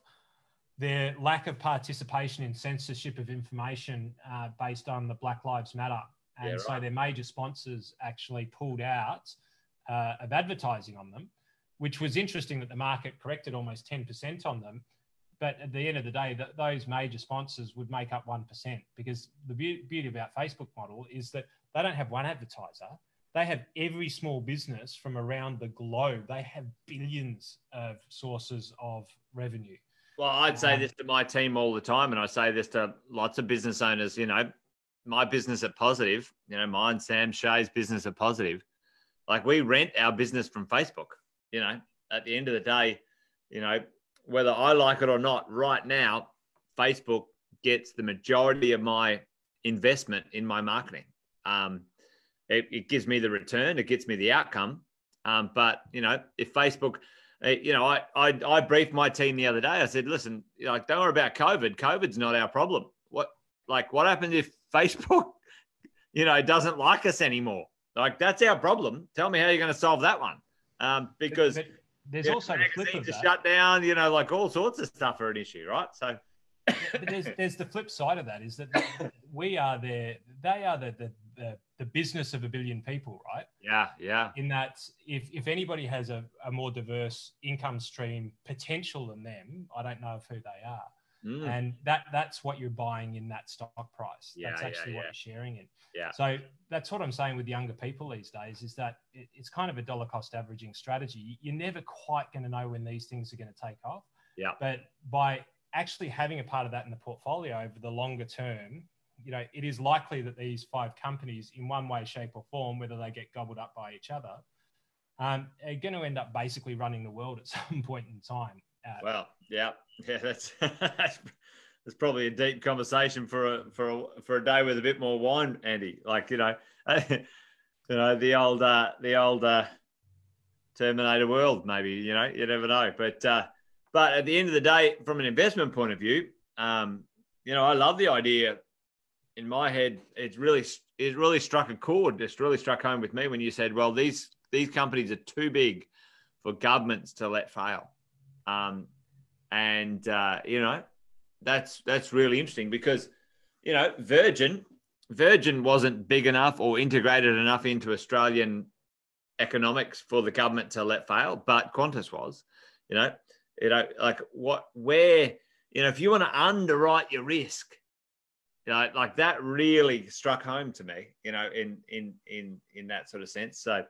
their lack of participation in censorship of information uh, based on the Black Lives Matter. And yeah, right. so their major sponsors actually pulled out uh, of advertising on them, which was interesting that the market corrected almost 10% on them. But at the end of the day, those major sponsors would make up 1% because the be- beauty about Facebook model is that they don't have one advertiser. They have every small business from around the globe. They have billions of sources of revenue. Well, I'd say um, this to my team all the time, and I say this to lots of business owners. You know, my business at Positive, you know, mine, Sam Shay's business at Positive, like we rent our business from Facebook. You know, at the end of the day, you know, whether I like it or not, right now, Facebook gets the majority of my investment in my marketing. Um, it, it gives me the return, it gets me the outcome. Um, but you know, if Facebook you know, I, I I briefed my team the other day. I said, listen, like don't worry about COVID. COVID's not our problem. What like what happens if Facebook, you know, doesn't like us anymore? Like that's our problem. Tell me how you're going to solve that one. Um, because but, but there's also the flip of that. shut down. You know, like all sorts of stuff are an issue, right? So. but there's there's the flip side of that is that we are there. They are the, the the, the business of a billion people, right? Yeah, yeah. In that, if if anybody has a, a more diverse income stream potential than them, I don't know of who they are. Mm. And that that's what you're buying in that stock price. Yeah, that's actually yeah, what you're sharing in. Yeah. So that's what I'm saying with younger people these days is that it, it's kind of a dollar cost averaging strategy. You're never quite going to know when these things are going to take off. Yeah. But by actually having a part of that in the portfolio over the longer term, you know, it is likely that these five companies, in one way, shape, or form, whether they get gobbled up by each other, um, are going to end up basically running the world at some point in time. Uh, well, yeah, yeah, that's that's probably a deep conversation for a for a for a day with a bit more wine, Andy. Like you know, you know the old uh, the old uh, Terminator world. Maybe you know you never know. But uh, but at the end of the day, from an investment point of view, um, you know I love the idea. In my head, it's really it really struck a chord. It's really struck home with me when you said, "Well, these these companies are too big for governments to let fail," um, and uh, you know that's that's really interesting because you know Virgin Virgin wasn't big enough or integrated enough into Australian economics for the government to let fail, but Qantas was. You know, you know, like what where you know if you want to underwrite your risk, you know, like that really struck home to me. You know, in in in in that sort of sense. So.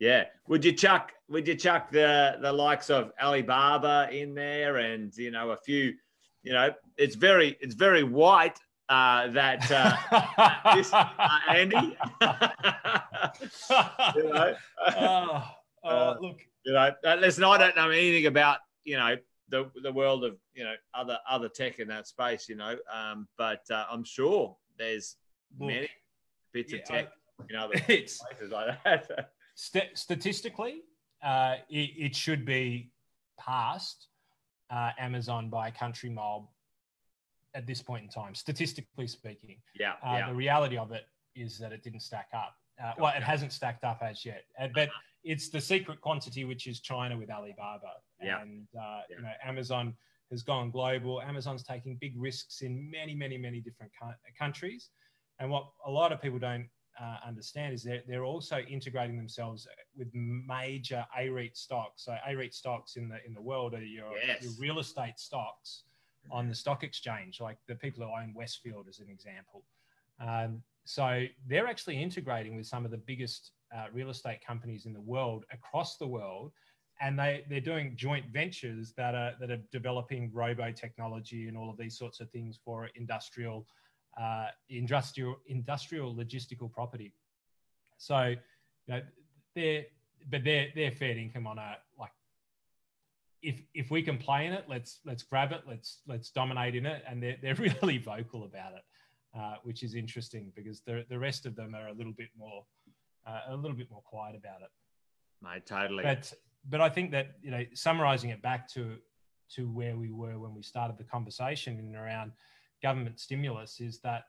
Yeah. Would you chuck would you chuck the the likes of Alibaba in there and you know a few you know, it's very it's very white uh, that uh, this uh, Andy. you know, oh, oh, uh, look, you know, listen, I don't know anything about you know the the world of you know other other tech in that space, you know, um, but uh, I'm sure there's look, many bits yeah, of tech in other places like that. st- statistically, uh, it, it should be passed uh, Amazon by a country mile at this point in time, statistically speaking. Yeah, uh, yeah. The reality of it is that it didn't stack up. Uh, well, it hasn't stacked up as yet, uh, but it's the secret quantity, which is China with Alibaba. Yeah. And, uh, yeah. you know, Amazon has gone global. Amazon's taking big risks in many, many, many different countries. And what a lot of people don't uh, understand is they're, they're also integrating themselves with major A-REIT stocks. So A-REIT stocks in the in the world are your, yes. your real estate stocks on the stock exchange, like the people who own Westfield as an example. Um, so they're actually integrating with some of the biggest uh, real estate companies in the world across the world. And they, they're doing joint ventures that are, that are developing robo technology and all of these sorts of things for industrial uh, industrial industrial logistical property. So, you know, they're but they're they're fair income on a like. If if we can play in it, let's let's grab it, let's let's dominate in it, and they're they're really vocal about it, uh, which is interesting because the the rest of them are a little bit more uh, a little bit more quiet about it. Mate, totally. But but I think that you know, summarizing it back to to where we were when we started the conversation in around government stimulus is that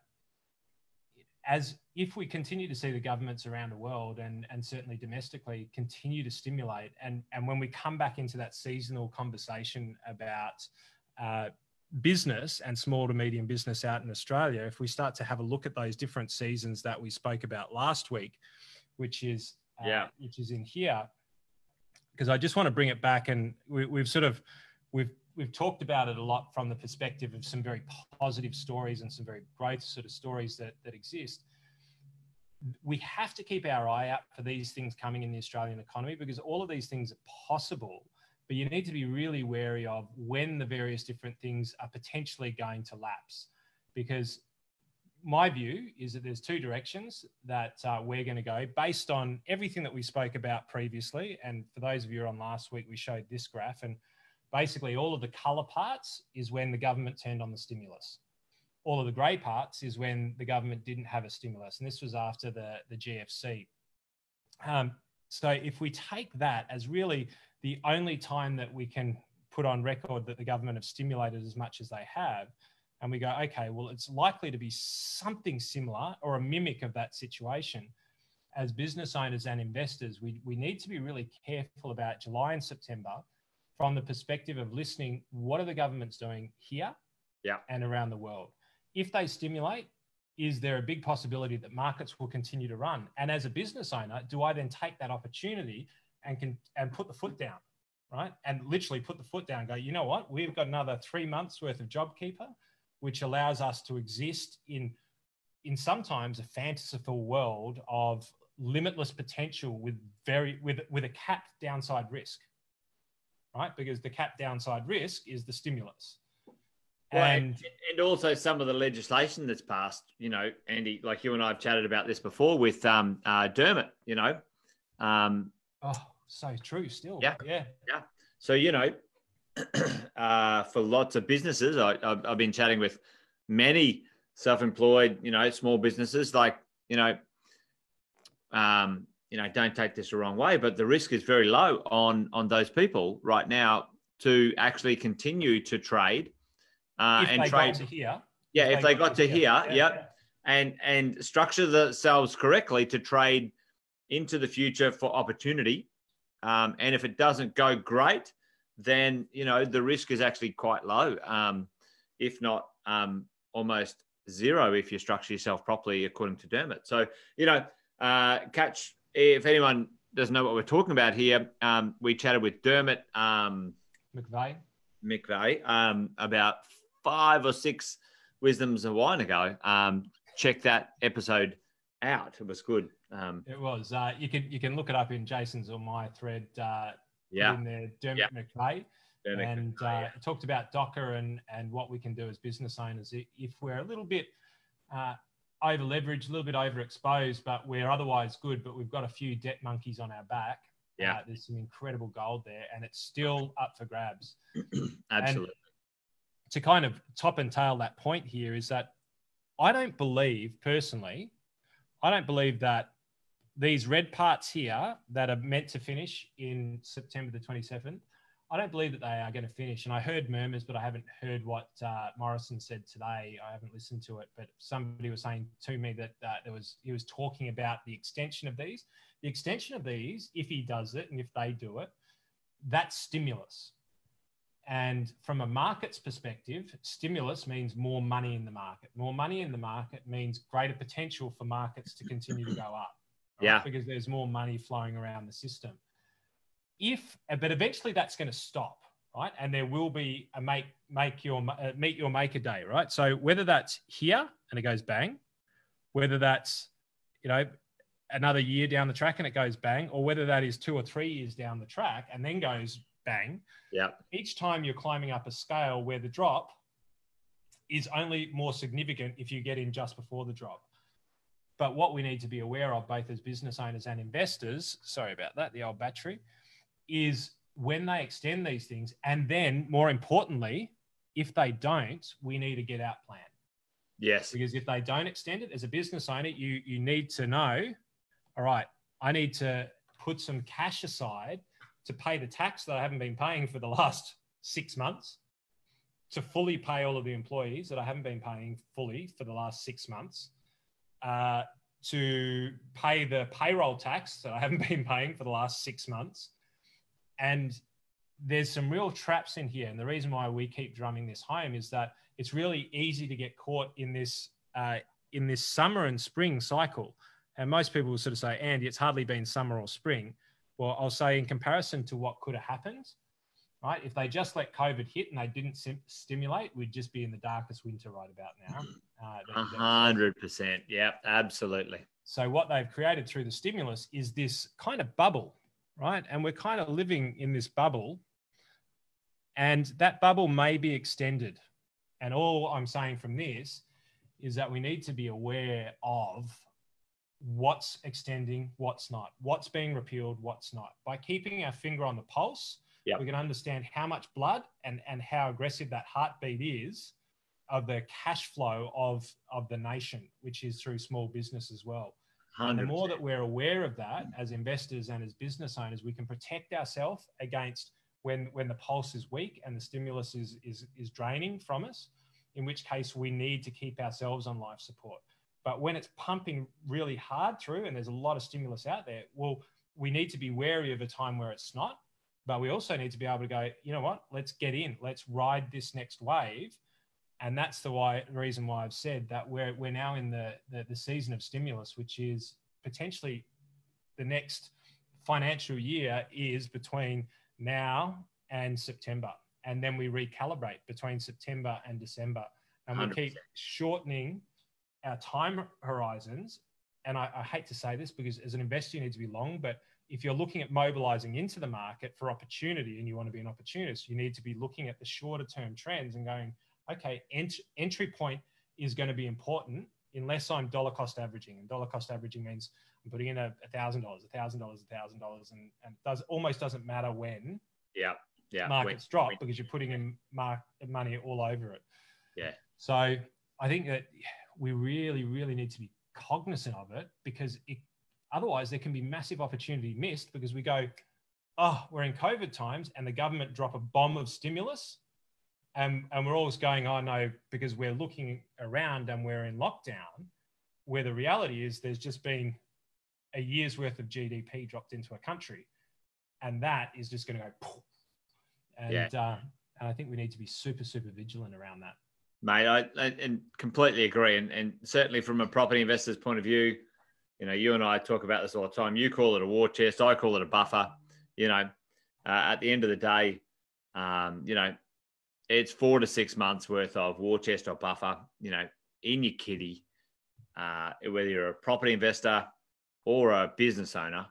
as if we continue to see the governments around the world and, and certainly domestically continue to stimulate and, and when we come back into that seasonal conversation about uh, business and small to medium business out in australia if we start to have a look at those different seasons that we spoke about last week which is uh, yeah. which is in here because i just want to bring it back and we, we've sort of we've we've talked about it a lot from the perspective of some very positive stories and some very great sort of stories that, that exist. We have to keep our eye out for these things coming in the Australian economy because all of these things are possible, but you need to be really wary of when the various different things are potentially going to lapse. Because my view is that there's two directions that uh, we're going to go based on everything that we spoke about previously. And for those of you on last week, we showed this graph and basically all of the color parts is when the government turned on the stimulus. All of the grey parts is when the government didn't have a stimulus. And this was after the, the GFC. Um, so if we take that as really the only time that we can put on record that the government have stimulated as much as they have, and we go, okay, well, it's likely to be something similar or a mimic of that situation. As business owners and investors, we, we need to be really careful about July and September from the perspective of listening what are the governments doing here yeah. and around the world? If they stimulate is there a big possibility that markets will continue to run? And as a business owner do i then take that opportunity and can and put the foot down right? And literally put the foot down go you know what? We've got another three months worth of jobkeeper which allows us to exist in in sometimes a fanciful world of limitless potential with very with with a capped downside risk right? Because the cap downside risk is the stimulus. Well, and, and also some of the legislation that's passed, you know, Andy, like you and I have chatted about this before with um, uh, Dermot, you know. Um, oh, so true still. Yeah. Yeah. Yeah. So, you know, uh, for lots of businesses. I, I've, I've been chatting with many self-employed, you know, small businesses. Like, you know, um, you know, don't take this the wrong way, but the risk is very low on on those people right now to actually continue to trade uh, and trade to here. Yeah, if, if they, got, got to here, here yeah, yep, yeah. and and structure themselves correctly to trade into the future for opportunity. Um, and if it doesn't go great, then you know the risk is actually quite low, um, if not um, almost zero if you structure yourself properly according to Dermot. So you know, uh, catch if anyone doesn't know what we're talking about here, um, we chatted with Dermot um, McVeigh. McVeigh um, about five or six wisdoms of wine ago. Um, check that episode out. It was good. Um, it was. Uh, you can you can look it up in Jason's or my thread. Uh, yeah. In there, Dermot yeah. McVeigh. Dermot and McVeigh, uh, yeah. talked about DOCA and and what we can do as business owners if we're a little bit uh, over leveraged, a little bit overexposed, but we're otherwise good. But we've got a few debt monkeys on our back. Yeah, uh, there's some incredible gold there, and it's still up for grabs. Absolutely. And to kind of top and tail that point here is that I don't believe personally, I don't believe that these red parts here that are meant to finish in September the 27th I don't believe that they are going to finish. And I heard murmurs, but I haven't heard what uh, Morrison said today. I haven't listened to it, but somebody was saying to me that uh, there was he was talking about the extension of these. The extension of these, if he does it and if they do it, that's stimulus. And from a market's perspective, stimulus means more money in the market. More money in the market means greater potential for markets to continue to go up. Right? Yeah. Because there's more money flowing around the system. If but eventually that's going to stop right? And there will be a make make your uh, meet your maker day right? So whether that's here and it goes bang whether that's you know another year down the track and it goes bang or whether that is two or three years down the track and then goes bang yeah. each time you're climbing up a scale where the drop is only more significant if you get in just before the drop but what we need to be aware of both as business owners and investors sorry about that the old battery is when they extend these things, and then more importantly, if they don't, we need a get out plan. Yes. Because if they don't extend it as a business owner, you you need to know, all right, I need to put some cash aside to pay the tax that I haven't been paying for the last six months, to fully pay all of the employees that I haven't been paying fully for the last six months, uh, to pay the payroll tax that I haven't been paying for the last six months, and there's some real traps in here. And the reason why we keep drumming this home is that it's really easy to get caught in this uh, in this summer and spring cycle. And most people will sort of say, Andy, it's hardly been summer or spring. Well, I'll say in comparison to what could have happened, right? If they just let COVID hit and they didn't sim- stimulate, we'd just be in the darkest winter right about now. Uh, A hundred percent. Yeah, absolutely. So what they've created through the stimulus is this kind of bubble right? And we're kind of living in this bubble, and that bubble may be extended. And all I'm saying from this is that we need to be aware of what's extending, what's not, what's being repealed, what's not. By keeping our finger on the pulse, yep. we can understand how much blood and, and how aggressive that heartbeat is of the cash flow of, of the nation, which is through small business as well. 100%. And the more that we're aware of that as investors and as business owners, we can protect ourselves against when when the pulse is weak and the stimulus is is is draining from us. In which case, we need to keep ourselves on life support. But when it's pumping really hard through and there's a lot of stimulus out there, well, we need to be wary of a time where it's not. But we also need to be able to go, you know what? Let's get in. Let's ride this next wave and that's the why reason why I've said that we're we're now in the, the, the season of stimulus, which is potentially the next financial year is between now and September, and then we recalibrate between September and December, and we 100%. keep shortening our time horizons. And I, I hate to say this because as an investor you need to be long, but if you're looking at mobilizing into the market for opportunity and you want to be an opportunist, you need to be looking at the shorter term trends and going, okay, ent- entry point is going to be important unless I'm dollar cost averaging. And dollar cost averaging means I'm putting in a thousand dollars, a thousand dollars, a thousand dollars, and and does almost doesn't matter when. Yeah. yeah, markets when, drop when, because you're putting in mark, money all over it. Yeah. So I think that we really, really need to be cognizant of it because it, otherwise there can be massive opportunity missed because we go, oh, we're in COVID times and the government drop a bomb of stimulus. And, and we're always going, oh no, because we're looking around and we're in lockdown, where the reality is there's just been a year's worth of GDP dropped into a country. And that is just going to go, poof. and, yeah. uh, and I think we need to be super, super vigilant around that. Mate, I, I and completely agree. And, and certainly from a property investor's point of view, you know, you and I talk about this all the time. You call it a war chest, I call it a buffer you know, uh, at the end of the day, um, you know, it's four to six months worth of war chest or buffer, you know, in your kitty, uh, whether you're a property investor or a business owner,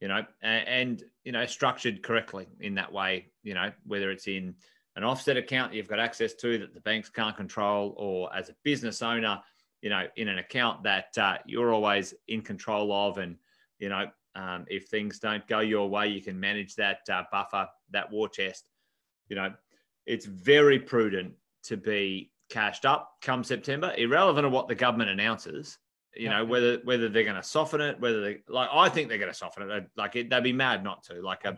you know, and, and, you know, structured correctly in that way, you know, whether it's in an offset account you've got access to that the banks can't control, or as a business owner, you know, in an account that uh, you're always in control of and, you know, um, if things don't go your way, you can manage that uh, buffer, that war chest. You know, it's very prudent to be cashed up come September, irrelevant of what the government announces. You know, whether whether they're going to soften it, whether they like, I think they're going to soften it. Like it, they'd be mad not to. Like a,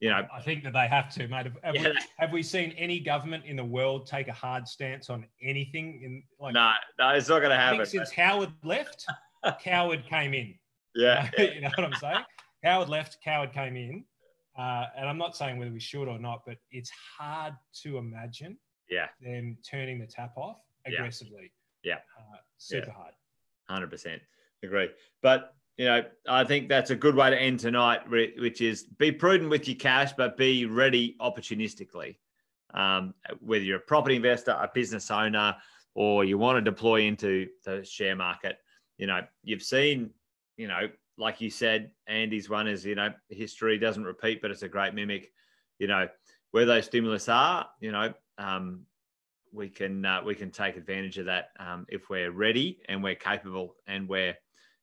you know, I think that they have to, mate. Have, have, yeah. we, have, we, seen any government in the world take a hard stance on anything? In like, no, no, it's not going to happen. since Howard left, Coward came in. Yeah. you know what I'm saying? Howard left, Coward came in. Uh, and I'm not saying whether we should or not, but it's hard to imagine yeah. them turning the tap off aggressively. Yeah. Uh, super yeah. hard. 100%. Agree. But, you know, I think that's a good way to end tonight, which is be prudent with your cash, but be ready opportunistically. Um, whether you're a property investor, a business owner, or you want to deploy into the share market, you know, you've seen you know, like you said, Andy's one is, you know, history doesn't repeat, but it's a great mimic. You know, where those stimulus are, you know, um, we can uh, we can take advantage of that um, if we're ready and we're capable and we're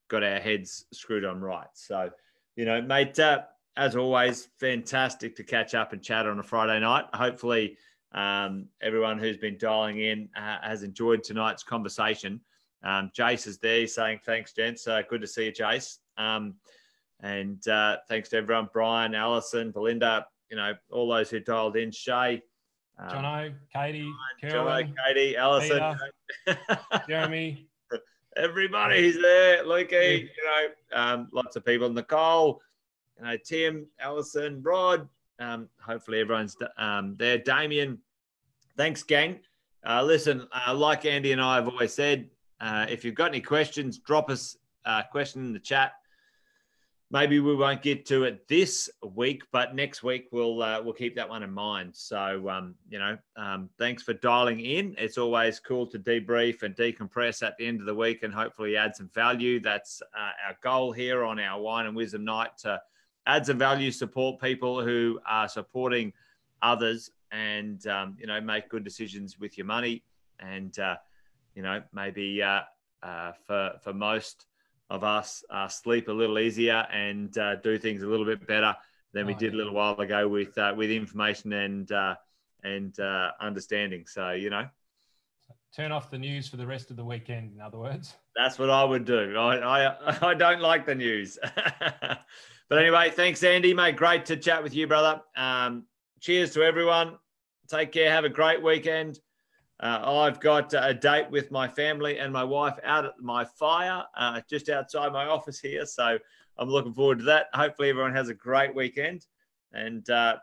got our heads screwed on right. So, you know, mate, uh, as always, fantastic to catch up and chat on a Friday night. Hopefully, um, everyone who's been dialing in uh, has enjoyed tonight's conversation. Um, Jace is there saying thanks, gents. Uh, good to see you, Jace. Um, and uh, thanks to everyone, Brian, Allison, Belinda, you know, all those who dialed in, Shay. Um, Jono, Katie, Jono, Katie, Allison, Jeremy. Everybody who's there, Lukey, you know, um, lots of people. Nicole, you know, Tim, Allison, Rod. Um, hopefully everyone's um, there. Damien, thanks, gang. Uh, listen, uh, like Andy and I have always said, uh, if you've got any questions, drop us a question in the chat. Maybe we won't get to it this week, but next week we'll uh, we'll keep that one in mind. So um, you know, um, thanks for dialing in. It's always cool to debrief and decompress at the end of the week, and hopefully add some value. That's uh, our goal here on our Wine and Wisdom Night to add some value, support people who are supporting others, and um, you know, make good decisions with your money and uh, you know, maybe uh, uh, for for most of us, uh, sleep a little easier and uh, do things a little bit better than we did a little while ago with uh, with information and uh, and understanding. So you know, turn off the news for the rest of the weekend. In other words, that's what I would do. I I, I don't like the news. but anyway, thanks, Andy. Mate, great to chat with you, brother. Um, cheers to everyone. Take care. Have a great weekend. Uh, I've got a date with my family and my wife out at my fire uh, just outside my office here. So I'm looking forward to that. Hopefully, everyone has a great weekend and uh,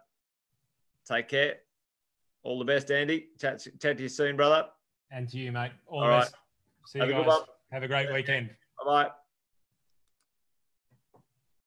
take care. All the best, Andy. Chat, chat to you soon, brother. And to you, mate. All, All the best. See Have you guys. Have a great weekend. Bye bye.